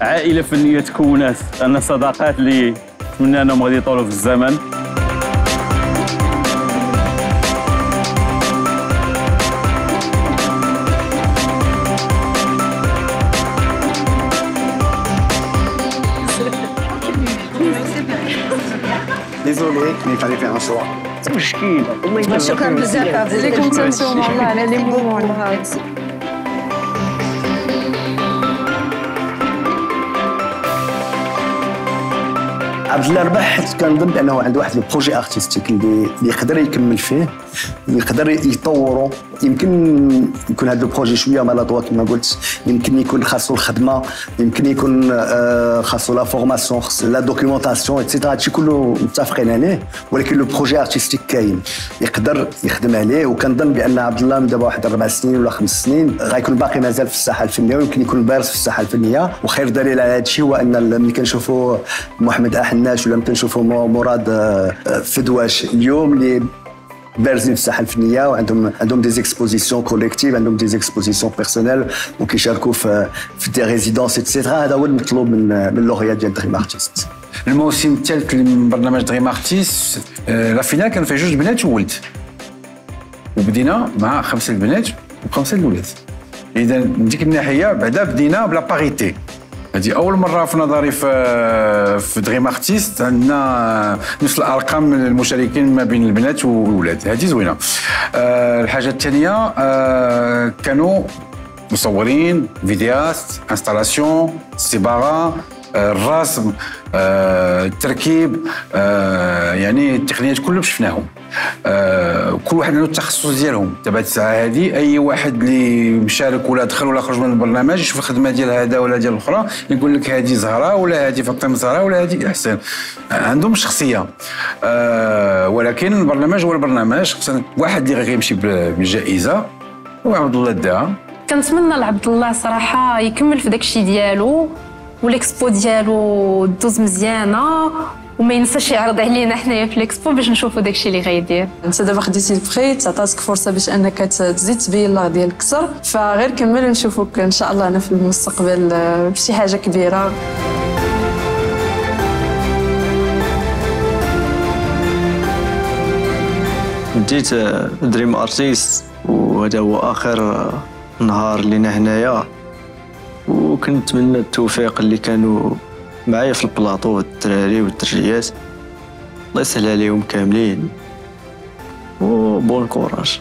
عائلة فنية تكونات ان صداقات اللي نتمنى أنهم غادي يطولوا في الزمن. Désolé, mais il fallait faire un choix. مشكل شكرا بزاف اللي كنتو نتوما والله على les moments عبد الله رباح. حيت كنظن بأنه عنده واحد ال projet artistique اللي يقدر يكمل فيه. يقدر يطورو يمكن يكون هذا ال projet شوية maladroit كما قلت. يمكن يكون خاصو الخدمة. يمكن يكون آه، خاصو la formation la documentation et cetera هادشي كله متفقين عليه. ولكن le projet artistique كاين. يقدر يخدم عليه. وكنظن بأن عبد الله من دابا واحد أربع سنين ولا خمس سنين غيكون باقي مازال في الساحة الفنية ويمكن يكون بارز في الساحة الفنية. وخير دليل على هذا الشيء هو أن ملي كنشوفوا محمد أحناش ولا ملي كنشوفوا مراد آه، فدواش اليوم اللي بارزين في الساحه الفنيه وعندهم عندهم des expositions collectives عندهم des expositions personnelles وكيشاركوا في في des résidences et cetera هذا هو المطلوب من من لوغيات ديال Dream Artist الموسم الثالث من برنامج Dream Artist آه، la finale كان فيه جوج بنات وولد وبدينا مع خمسه البنات وخمسه الولاد اذا من ديك الناحيه بعدا بدينا ب la parité هذه أول مرة في نظري في في Dream Artist عندنا نفس الأرقام المشاركين ما بين البنات والولاد. هذه زوينة. آه، الحاجة الثانية آه، كانوا مصورين فيديوهات انستالاسيون آه، الرسم آه، التركيب آه، يعني التقنيات كلهم شفناهم. آه، كل واحد عنده التخصص ديالهم. دابا الساعة هذه أي واحد اللي مشارك ولا دخل ولا خرج من البرنامج يشوف الخدمة ديال هذا ولا ديال الأخرى يقول لك هذه زهرة ولا هذه فاطمة زهرة ولا هذه احسن عندهم شخصية. ولكن البرنامج هو البرنامج. خصنا واحد اللي غيمشي بالجائزة هو عبد الله الداع كنتمنى لعبد الله صراحة يكمل في داكشي ديالو. والإكسبو ديالو دوز مزيانه وما ينساش يعرض علينا حنايا في ليكسبو باش نشوفوا داكشي اللي غيدير أنت دابا خديتي البخي تعطاتك فرصة باش أنك تزيد تبين الله ديالك أكثر فغير كمل ونشوفوك إن شاء الله أنا في المستقبل آه، بشي حاجة كبيرة. بديت Dream Artist وهذا هو آخر نهار لينا هنايا. وكنتمنى التوفيق اللي كانوا معايا في البلاطو الدراري والدريات الله يسهل عليهم كاملين. و bon courage.